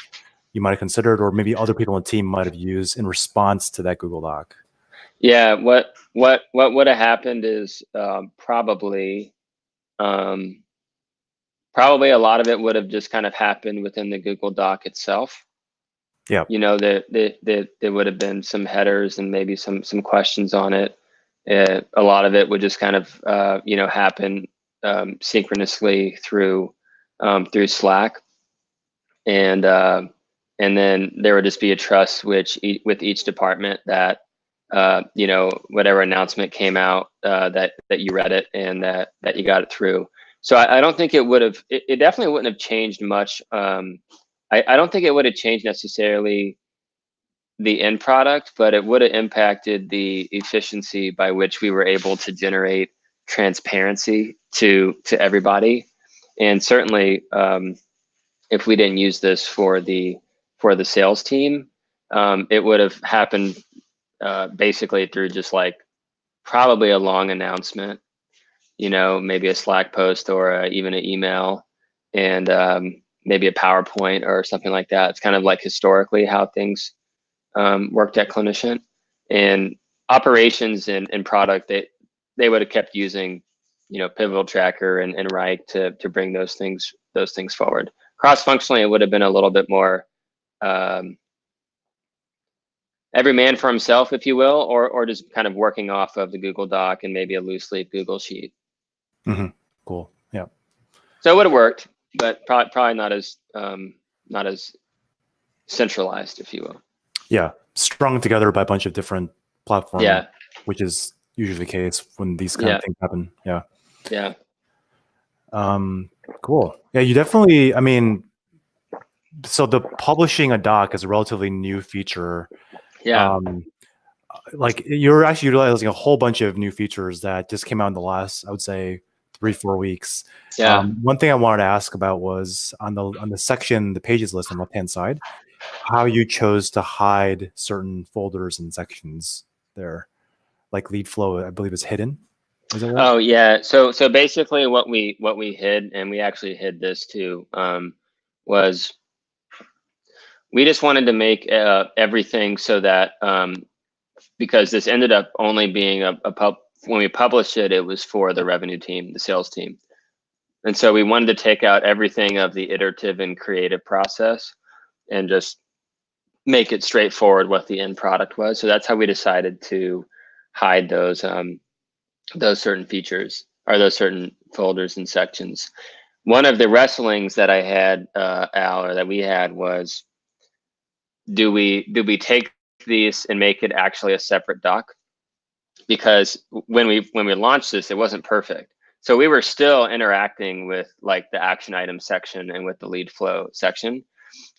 you might have considered, or maybe other people on the team might have used in response to that Google Doc. Yeah. What what what would have happened is um, probably um, probably a lot of it would have just kind of happened within the Google Doc itself yeah. you know that that that there would have been some headers and maybe some some questions on it. Uh, a lot of it would just kind of uh, you know happen um, synchronously through um, through slack. And uh, and then there would just be a trust which e- with each department that uh, you know whatever announcement came out uh, that that you read it and that that you got it through. So I, I don't think it would have it, it, definitely wouldn't have changed much um, I, I don't think it would have changed necessarily the end product, but it would have impacted the efficiency by which we were able to generate transparency to to everybody. And certainly, um, if we didn't use this for the for the sales team, um, it would have happened uh, basically through just like probably a long announcement, you know, maybe a Slack post or a, even an email, and um, maybe a PowerPoint or something like that. It's kind of like historically how things um, worked at Clinicient and operations and, and product. They they would have kept using, you know, Pivotal Tracker and, and Wrike to to bring those things those things forward. Cross functionally, it would have been a little bit more um, every man for himself, if you will, or or just kind of working off of the Google Doc and maybe a loose leaf Google Sheet. Mm-hmm. Cool. Yeah. So it would have worked, but probably probably not as um, not as centralized, if you will. Yeah, strung together by a bunch of different platforms. Yeah. Which is usually the case when these kind Yeah. of things happen. Yeah. Yeah. Um, cool. Yeah, you definitely. I mean, so the publishing a doc is a relatively new feature. Yeah. Um, like you're actually utilizing a whole bunch of new features that just came out in the last, I would say, three four weeks. yeah. Um, one thing I wanted to ask about was on the on the section, the pages list on the left hand side, how you chose to hide certain folders and sections there, like lead flow. I believe is hidden. Is that right? Oh yeah. So so basically what we what we hid and we actually hid this too um, was we just wanted to make uh, everything so that um, because this ended up only being a, a pub when we published it it was for the revenue team the sales team and so we wanted to take out everything of the iterative and creative process and just make it straightforward what the end product was so that's how we decided to hide those um, those certain features or those certain folders and sections. One of the wrestlings that I had, uh, Al, or that we had was, do we do we take these and make it actually a separate doc? Because when we when we launched this, it wasn't perfect. So we were still interacting with like the action item section and with the lead flow section.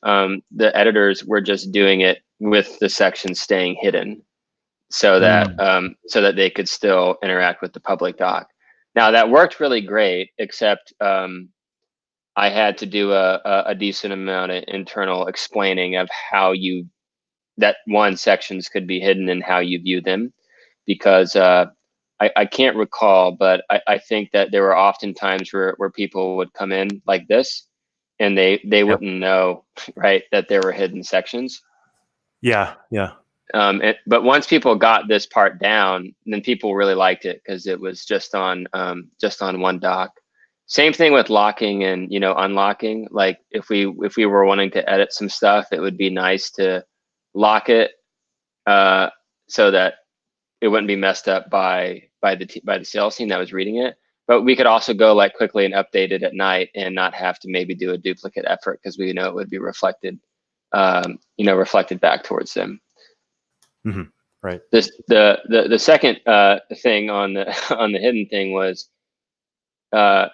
Um, the editors were just doing it with the section staying hidden so that um, so that they could still interact with the public doc. Now that worked really great, except um, I had to do a, a, a decent amount of internal explaining of how you that one sections could be hidden and how you view them, because uh, I, I can't recall, but I, I think that there were often times where, where people would come in like this, and they they wouldn't know right that there were hidden sections. Yeah, yeah. Um, it, but once people got this part down, then people really liked it because it was just on um, just on one doc. Same thing with locking and you know unlocking. Like if we if we were wanting to edit some stuff, it would be nice to lock it uh, so that it wouldn't be messed up by by the t- by the sales team that was reading it. But we could also go like quickly and update it at night and not have to maybe do a duplicate effort because we know it would be reflected, um, you know, reflected back towards them Right. this the the the second uh, thing on the (laughs) on the hidden thing was uh,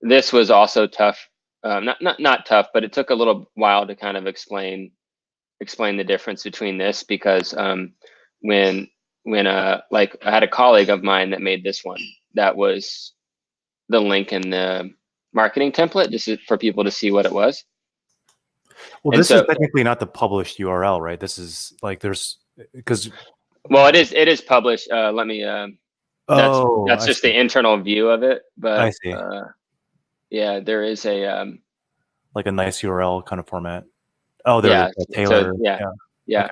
this was also tough. Um, not not not tough, but it took a little while to kind of explain explain the difference between this because um, when when uh like I had a colleague of mine that made this one that was the link in the marketing template just for people to see what it was. Well, And this so- is technically not the published URL, right? This is like there's because Well, it is it is published. Uh, let me. Um, that's oh, that's I just see. the internal view of it. But I see. Uh, yeah, there is a um, like a nice URL kind of format. Oh, there Yeah, is, so- Taylor. yeah. yeah.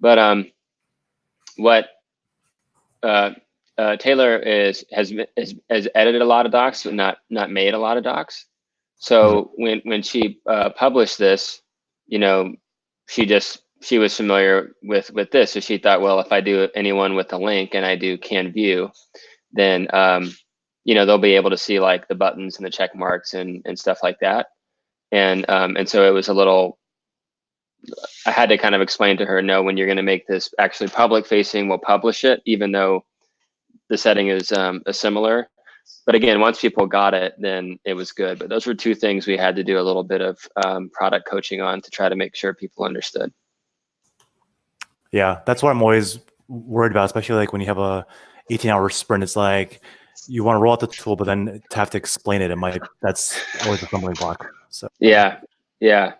But um, what uh, uh, Taylor is has, has has edited a lot of docs, but not not made a lot of docs. So when when she uh, published this, you know, she just she was familiar with with this, so she thought, well, if I do anyone with a link and I do can view, then um, you know they'll be able to see like the buttons and the check marks and and stuff like that. And um, and so it was a little I had to kind of explain to her, no, when you're going to make this actually public facing, we'll publish it, even though the setting is um, a similar. But again, once people got it, then it was good. But those were two things we had to do a little bit of um, product coaching on to try to make sure people understood. Yeah, that's what I'm always worried about, especially like when you have a 18 hour sprint. It's like you want to roll out the tool, but then to have to explain it, it might that's always a stumbling block. So Yeah, yeah,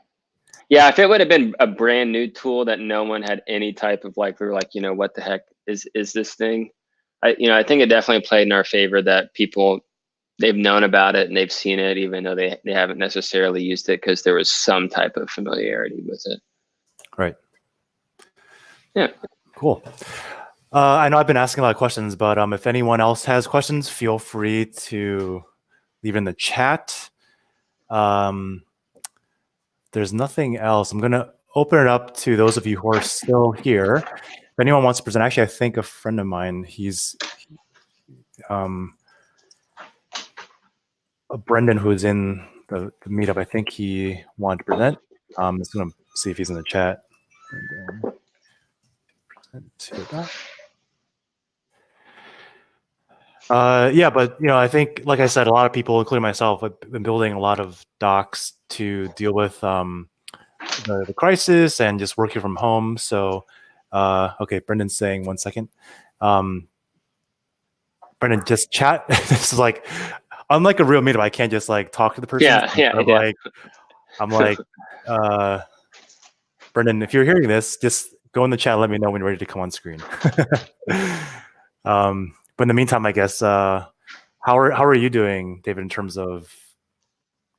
yeah. If it would have been a brand new tool that no one had any type of like, we were like, you know, what the heck is is this thing? I, you know, I think it definitely played in our favor that people they've known about it and they've seen it, even though they they haven't necessarily used it because there was some type of familiarity with it. right. Yeah. Cool. Uh, I know I've been asking a lot of questions, but um, if anyone else has questions, feel free to leave in the chat. Um, there's nothing else. I'm gonna open it up to those of you who are still here. If anyone wants to present, actually, I think a friend of mine, he's um, a Brendan, who's in the, the, meetup. I think he wanted to present. Um, I'm just gonna see if he's in the chat. Uh, yeah, but you know, I think, like I said, a lot of people, including myself, have been building a lot of docs to deal with um, the, the crisis and just working from home. So, uh, okay, Brendan's saying one second. Um, Brendan, just chat. (laughs) this is like, unlike a real meetup, I can't just like talk to the person. Yeah, yeah, I'm yeah. Like, I'm like, uh, Brendan, if you're hearing this, just go in the chat. let me know when you're ready to come on screen. (laughs) um, but in the meantime, I guess, uh, how are how are you doing, David, in terms of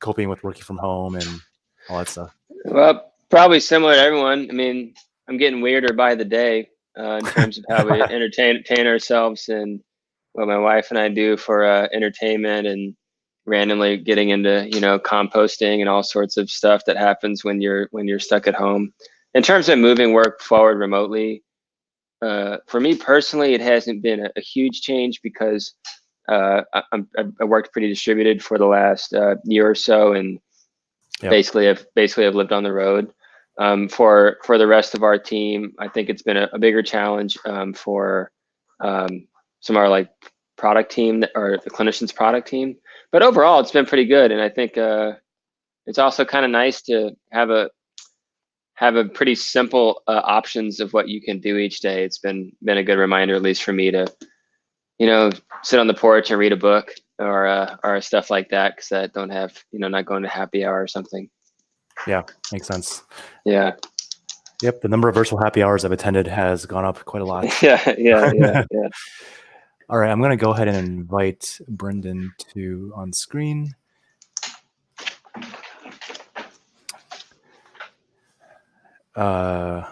coping with working from home and all that stuff? Well, probably similar to everyone. I mean, I'm getting weirder by the day uh, in (laughs) terms of how we entertain, entertain ourselves and what my wife and I do for uh, entertainment and randomly getting into you know composting and all sorts of stuff that happens when you're when you're stuck at home. In terms of moving work forward remotely, uh, for me personally, it hasn't been a, a huge change because uh, I, I, worked pretty distributed for the last uh, year or so, and yep. basically, I've basically I've lived on the road. Um, for for the rest of our team, I think it's been a, a bigger challenge um, for um, some of our like product team or the Clinicient's product team. But overall, it's been pretty good, and I think uh, it's also kind of nice to have a have a pretty simple uh, options of what you can do each day. It's been been a good reminder, at least for me, to you know sit on the porch and read a book or uh, or stuff like that because I don't have you know not going to happy hour or something. Yeah, makes sense. Yeah. Yep, the number of virtual happy hours I've attended has gone up quite a lot. (laughs) yeah, yeah, yeah, (laughs) yeah. All right, I'm going to go ahead and invite Brendan to on screen. Uh,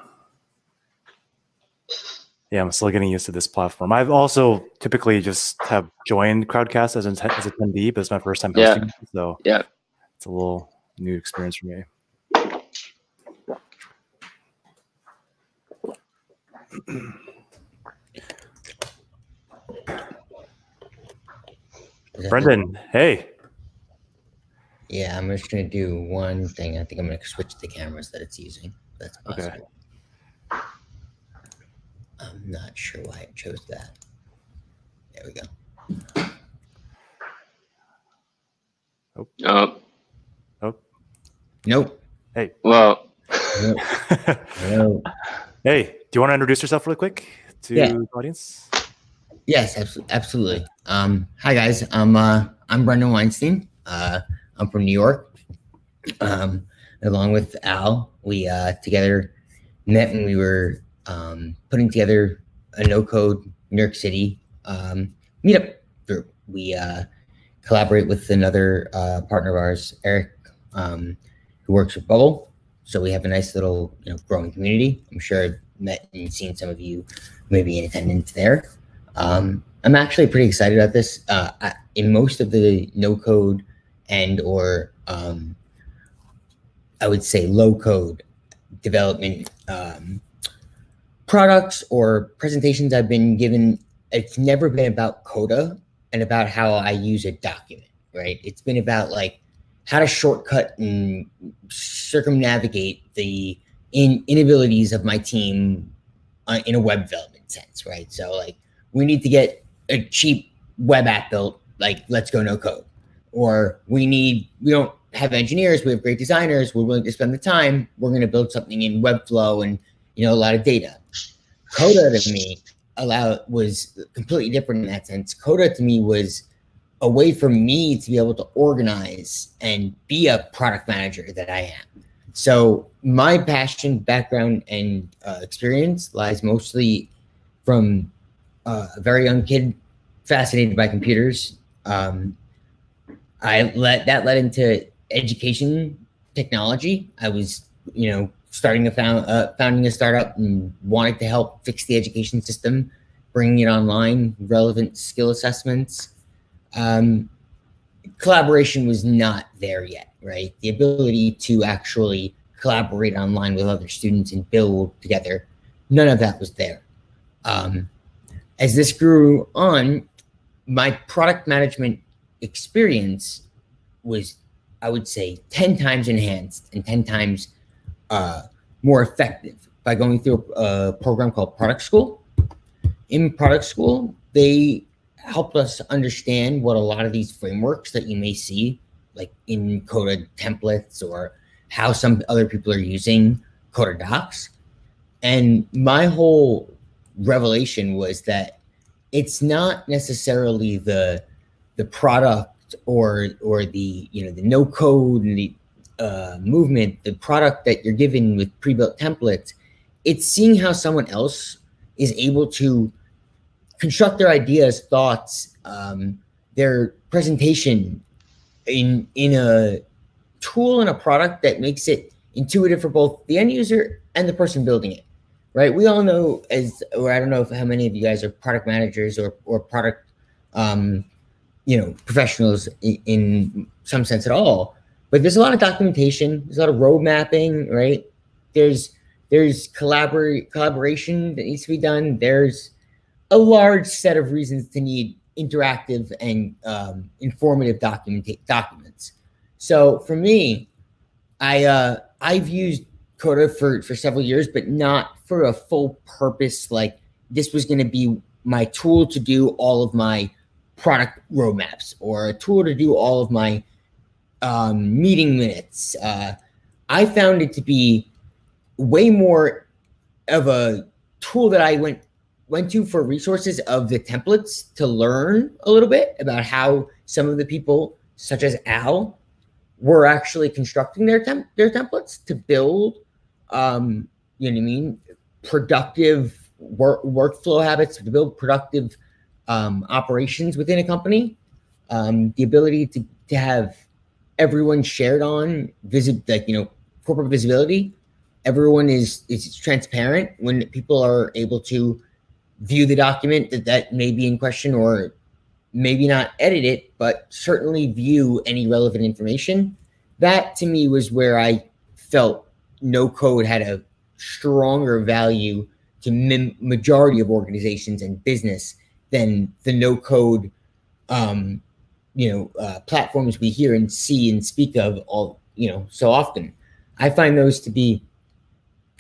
yeah, I'm still getting used to this platform. I've also typically just have joined Crowdcast as an as attendee, but it's my first time hosting, yeah. so yeah, it's a little new experience for me. Brendan, hey. Yeah, I'm just gonna do one thing. I think I'm gonna switch the cameras that it's using. That's possible. Okay. I'm not sure why it chose that. There we go. Oh. Oh. Oh. Nope. Hey. Well. Nope. nope. (laughs) Hey, do you want to introduce yourself really quick to yeah. the audience? Yes, absolutely. Um, hi guys. I'm uh, I'm Brendan Weinstein. Uh, I'm from New York. Um, along with Al, we uh, together met when we were um, putting together a no code New York City um, meetup group. We uh, collaborate with another uh, partner of ours, Eric, um, who works with Bubble. So we have a nice little you know growing community. I'm sure I've met and seen some of you maybe in attendance there. Um, I'm actually pretty excited about this. Uh, I, in most of the no code and or um, I would say low code development um, products or presentations I've been given, it's never been about Coda and about how I use a document, right? It's been about like how to shortcut and circumnavigate the in, inabilities of my team uh, in a web development sense, right? So like we need to get a cheap web app built, like let's go no code. Or we need, we don't have engineers, we have great designers, we're willing to spend the time, we're going to build something in Webflow and you know a lot of data. Coda to me allow was completely different in that sense. Coda to me was a way for me to be able to organize and be a product manager that I am. So my passion, background, and uh, experience lies mostly from uh, a very young kid, fascinated by computers. Um, I let that led into education technology. I was, you know, starting a found, uh, founding a startup and wanted to help fix the education system, bringing it online, relevant skill assessments. Um, collaboration was not there yet, right? The ability to actually collaborate online with other students and build together, none of that was there. Um, as this grew on, my product management experience was, I would say, 10 times enhanced and 10 times uh, more effective by going through a, program called Product School. In Product School, they helped us understand what a lot of these frameworks that you may see, like in Coda templates or how some other people are using Coda docs. And my whole revelation was that it's not necessarily the the product or or the you know the no code and the uh, movement, the product that you're given with pre-built templates. It's seeing how someone else is able to construct their ideas, thoughts, um, their presentation in in a tool and a product that makes it intuitive for both the end user and the person building it. Right? We all know as or I don't know if how many of you guys are product managers or or product um, you know professionals in, in some sense at all. But there's a lot of documentation, there's a lot of road mapping, right? There's there's collaborate collaboration that needs to be done. There's a large set of reasons to need interactive and um, informative document documents. So for me, I uh, I've used Coda for for several years, but not for a full purpose. Like this was going to be my tool to do all of my product roadmaps or a tool to do all of my um, meeting minutes. Uh, I found it to be way more of a tool that I went went to for resources of the templates to learn a little bit about how some of the people, such as Al, were actually constructing their temp- their templates to build, um, you know what I mean, productive work workflow habits to build productive um, operations within a company. Um, the ability to to have everyone shared on visit like you know corporate visibility. Everyone is is transparent when people are able to view the document that that may be in question or maybe not edit it, but certainly view any relevant information. That to me was where I felt no code had a stronger value to majority of organizations and business than the no code, um, you know, uh, platforms we hear and see and speak of all, you know, so often. I find those to be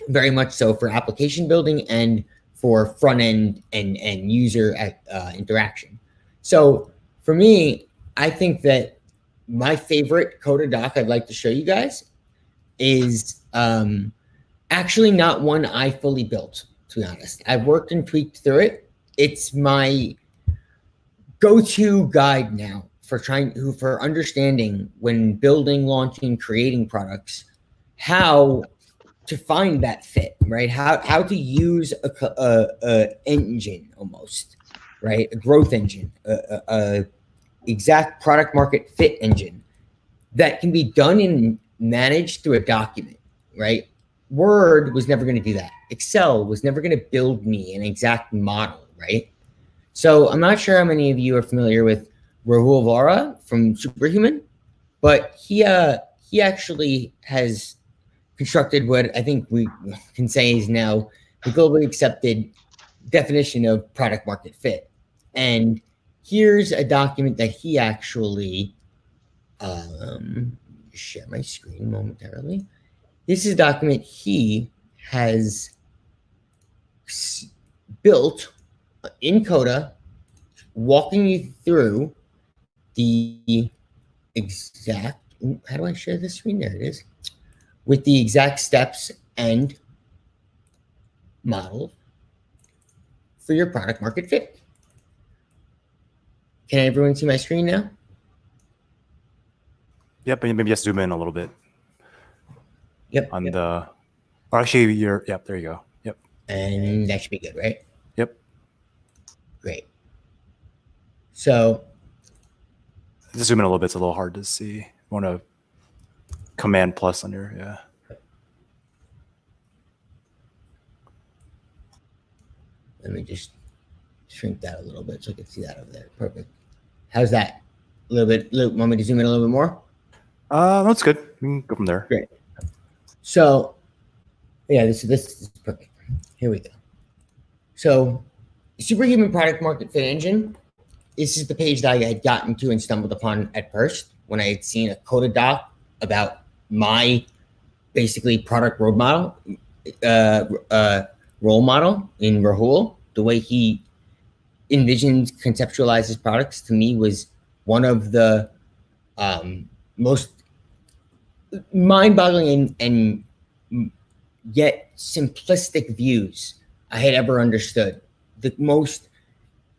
very much so for application building and for front end and and user uh, interaction. So for me, I think that my favorite Coda doc I'd like to show you guys is um, actually not one I fully built. To be honest, I've worked and tweaked through it. It's my go-to guide now for trying for understanding when building, launching, creating products, how to find that fit, right? How how to use a, a, a engine almost, right? A growth engine, a, a, exact product market fit engine that can be done and managed through a document, right? Word was never going to do that. Excel was never going to build me an exact model, right? So I'm not sure how many of you are familiar with Rahul Vohra from Superhuman, but he uh he actually has constructed what I think we can say is now the globally accepted definition of product market fit. And here's a document that he actually um, share my screen momentarily. This is a document he has built in Coda, walking you through the exact. How do I share this screen? There it is with the exact steps and model for your product market fit. Can everyone see my screen now? Yep, and maybe just zoom in a little bit. Yep. On yep. the, or actually, you're. Yep, there you go. Yep. And that should be good, right? Yep. Great. So. Zoom in a little bit. It's a little hard to see. Want to Command plus on your yeah. Let me just shrink that a little bit so I can see that over there. Perfect. How's that? A little bit. Little, want me to zoom in a little bit more? Uh, that's good. We can go from there. Great. So, yeah, this this is perfect. Here we go. So, Superhuman Product Market Fit Engine. This is the page that I had gotten to and stumbled upon at first when I had seen a Coda doc about my basically product road model, uh, uh, role model in Rahul. The way he envisions conceptualizes products to me was one of the um, most mind-boggling and, and yet simplistic views I had ever understood. The most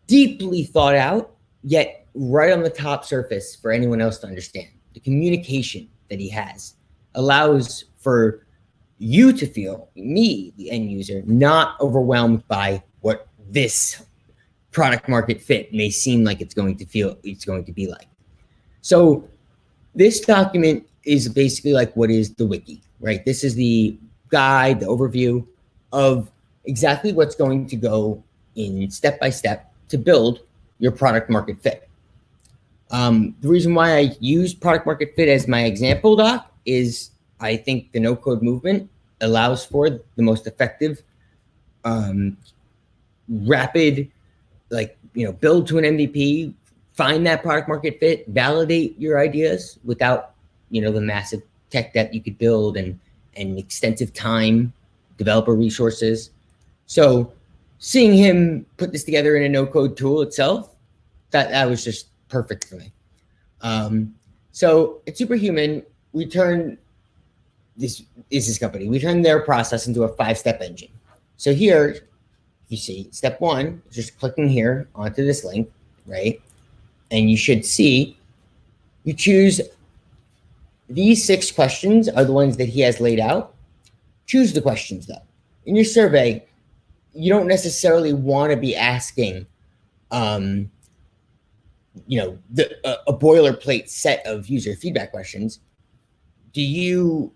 deeply thought out, yet right on the top surface for anyone else to understand. The communication that he has allows for you to feel, me, the end user, not overwhelmed by what this product market fit may seem like it's going to feel, it's going to be like. So this document is basically like what is the wiki, right? This is the guide, the overview of exactly what's going to go in step by step to build your product market fit. Um, the reason why I use product market fit as my example doc is I think the no code movement allows for the most effective, um, rapid, like, you know, build to an MVP, find that product market fit, validate your ideas without, you know, the massive tech debt you could build and, and extensive time, developer resources. So seeing him put this together in a no code tool itself, that, that was just perfect for me. Um, so at Superhuman, we turn this is this company. We turn their process into a five step engine. So here you see step one, just clicking here onto this link, right? And you should see you choose these six questions are the ones that he has laid out. Choose the questions though. In your survey, you don't necessarily want to be asking um, you know the a, a boilerplate set of user feedback questions. Do you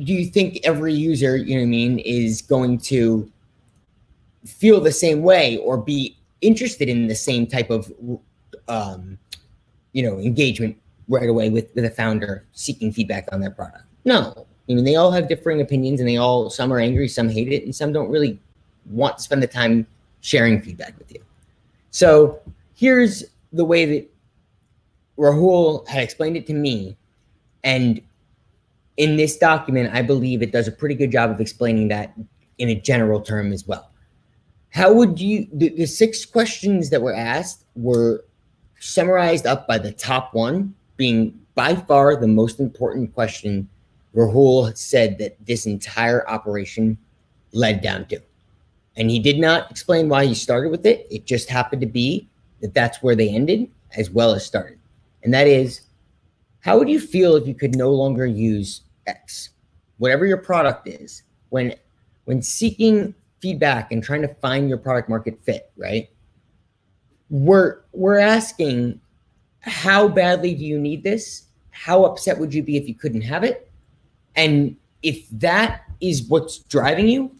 do you think every user you know what i mean is going to feel the same way or be interested in the same type of um, you know engagement right away with, with a founder seeking feedback on their product? No. I mean they all have differing opinions and they all some are angry some hate it and some don't really want to spend the time sharing feedback with you so here's the way that Rahul had explained it to me. And in this document, I believe it does a pretty good job of explaining that in a general term as well. How would you, the, the six questions that were asked were summarized up by the top one being by far the most important question Rahul said that this entire operation led down to. And he did not explain why he started with it. It just happened to be that that's where they ended as well as started. And that is, how would you feel if you could no longer use X, whatever your product is, when when seeking feedback and trying to find your product market fit, right? We're we're asking, how badly do you need this? How upset would you be if you couldn't have it? And if that is what's driving you,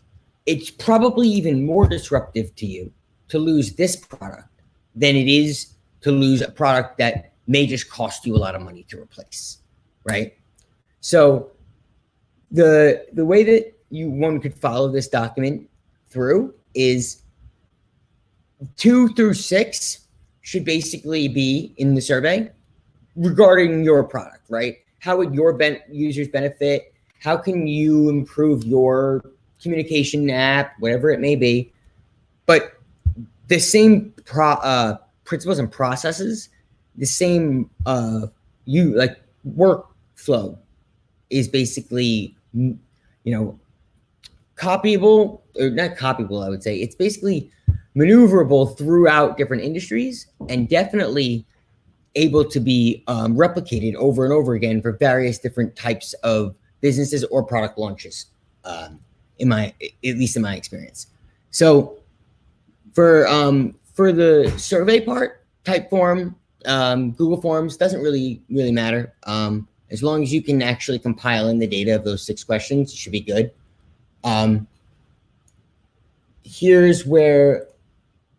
it's probably even more disruptive to you to lose this product than it is to lose a product that may just cost you a lot of money to replace, right? So the the way that you one could follow this document through is two through six should basically be in the survey regarding your product, right? How would your ben- users benefit? How can you improve your communication app, whatever it may be? But the same pro, uh, principles and processes, the same uh, you like workflow is basically you know copyable or not copyable. I would say it's basically maneuverable throughout different industries and definitely able to be um, replicated over and over again for various different types of businesses or product launches. Um, in my at least in my experience. So for um, for the survey part, Typeform, um, Google Forms doesn't really really matter. Um, as long as you can actually compile in the data of those six questions, it should be good. Um, here's where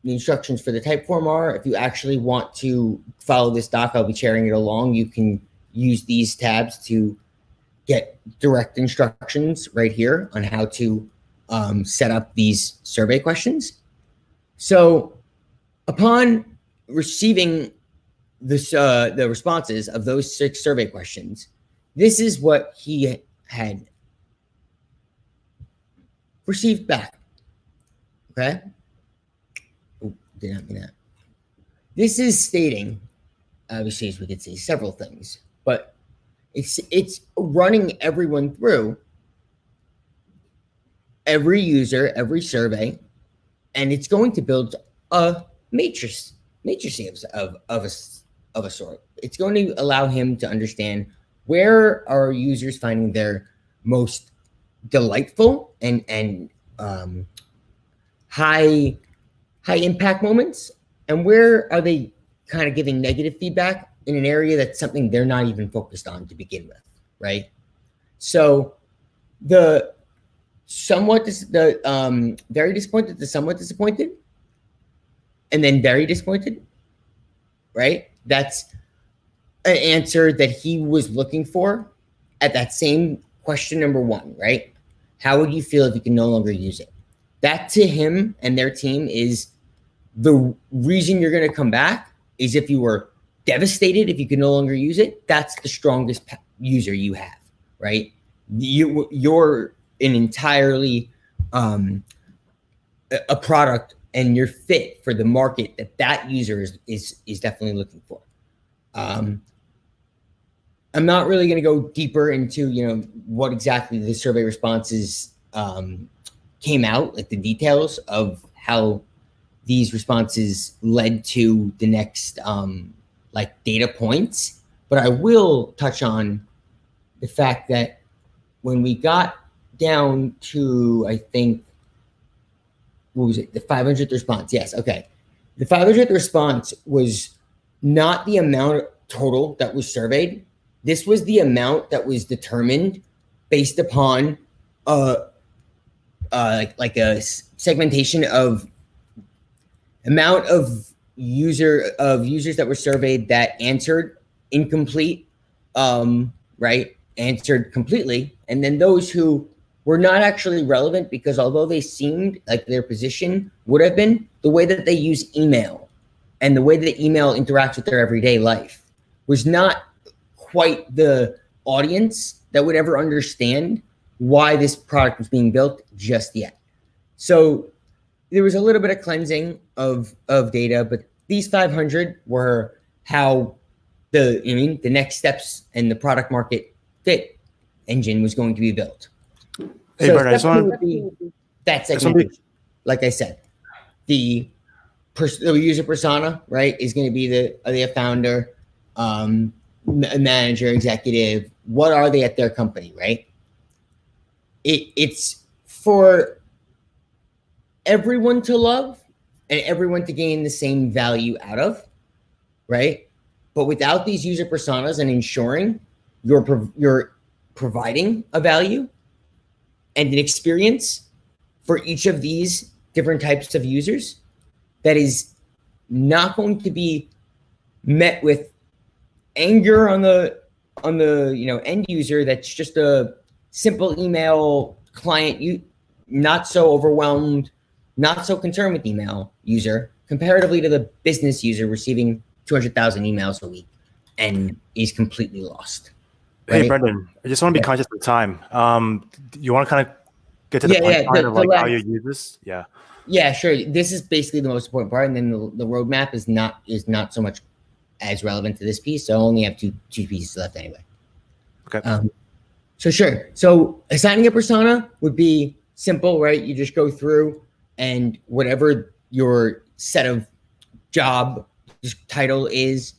the instructions for the Typeform are. If you actually want to follow this doc, I'll be sharing it along. You can use these tabs to get direct instructions right here on how to um, set up these survey questions. So upon receiving this, uh, the responses of those six survey questions, this is what he had received back. Okay. Did not mean that. This is stating, obviously, as we can see, several things, but it's it's running everyone through every user, every survey, and it's going to build a matrix matrices of of a of a sort. It's going to allow him to understand where are users finding their most delightful and and um, high high impact moments, and where are they kind of giving negative feedback in an area that's something they're not even focused on to begin with, right? So the somewhat dis- the um very disappointed to somewhat disappointed and then very disappointed right? That's an answer that he was looking for at that same question number one right? How would you feel if you can no longer use it? That to him and their team is the reason you're going to come back is if you were devastated if you can no longer use it that's the strongest user you have right you you're an entirely um, a product and you're fit for the market that that user is is, is definitely looking for. Um, I'm not really going to go deeper into you know what exactly the survey responses um, came out, like the details of how these responses led to the next um, like data points. But I will touch on the fact that when we got down to I think what was it? The 500th response. Yes. Okay. The 500th response was not the amount total that was surveyed. This was the amount that was determined based upon uh, uh like, like a segmentation of amount of user of users that were surveyed that answered incomplete um right answered completely and then those who were not actually relevant because although they seemed like their position would have been, the way that they use email and the way that email interacts with their everyday life was not quite the audience that would ever understand why this product was being built just yet. So there was a little bit of cleansing of of data, but these 500 were how the I mean the next steps and the product market fit engine was going to be built. Hey, so Bernard, I just want to. That segmentation, like I said, the, pers- the user persona, right, is going to be the are they a founder, um, manager, executive? What are they at their company, right? It it's for everyone to love and everyone to gain the same value out of, right? But without these user personas and ensuring you're you're providing a value, and an experience for each of these different types of users that is not going to be met with anger on the on the you know end user that's just a simple email client you not so overwhelmed not so concerned with email user comparatively to the business user receiving 200,000 emails a week and is completely lost Hey, Brendan, I just want to be yeah. conscious of time. Um, you want to kind of get to the yeah, point yeah, the, of like how you use this? Yeah. Yeah, sure. This is basically the most important part, and then the, the roadmap is not is not so much as relevant to this piece. So I only have two two pieces left anyway. Okay. Um, so sure. So assigning a persona would be simple, right? You just go through and whatever your set of job title is,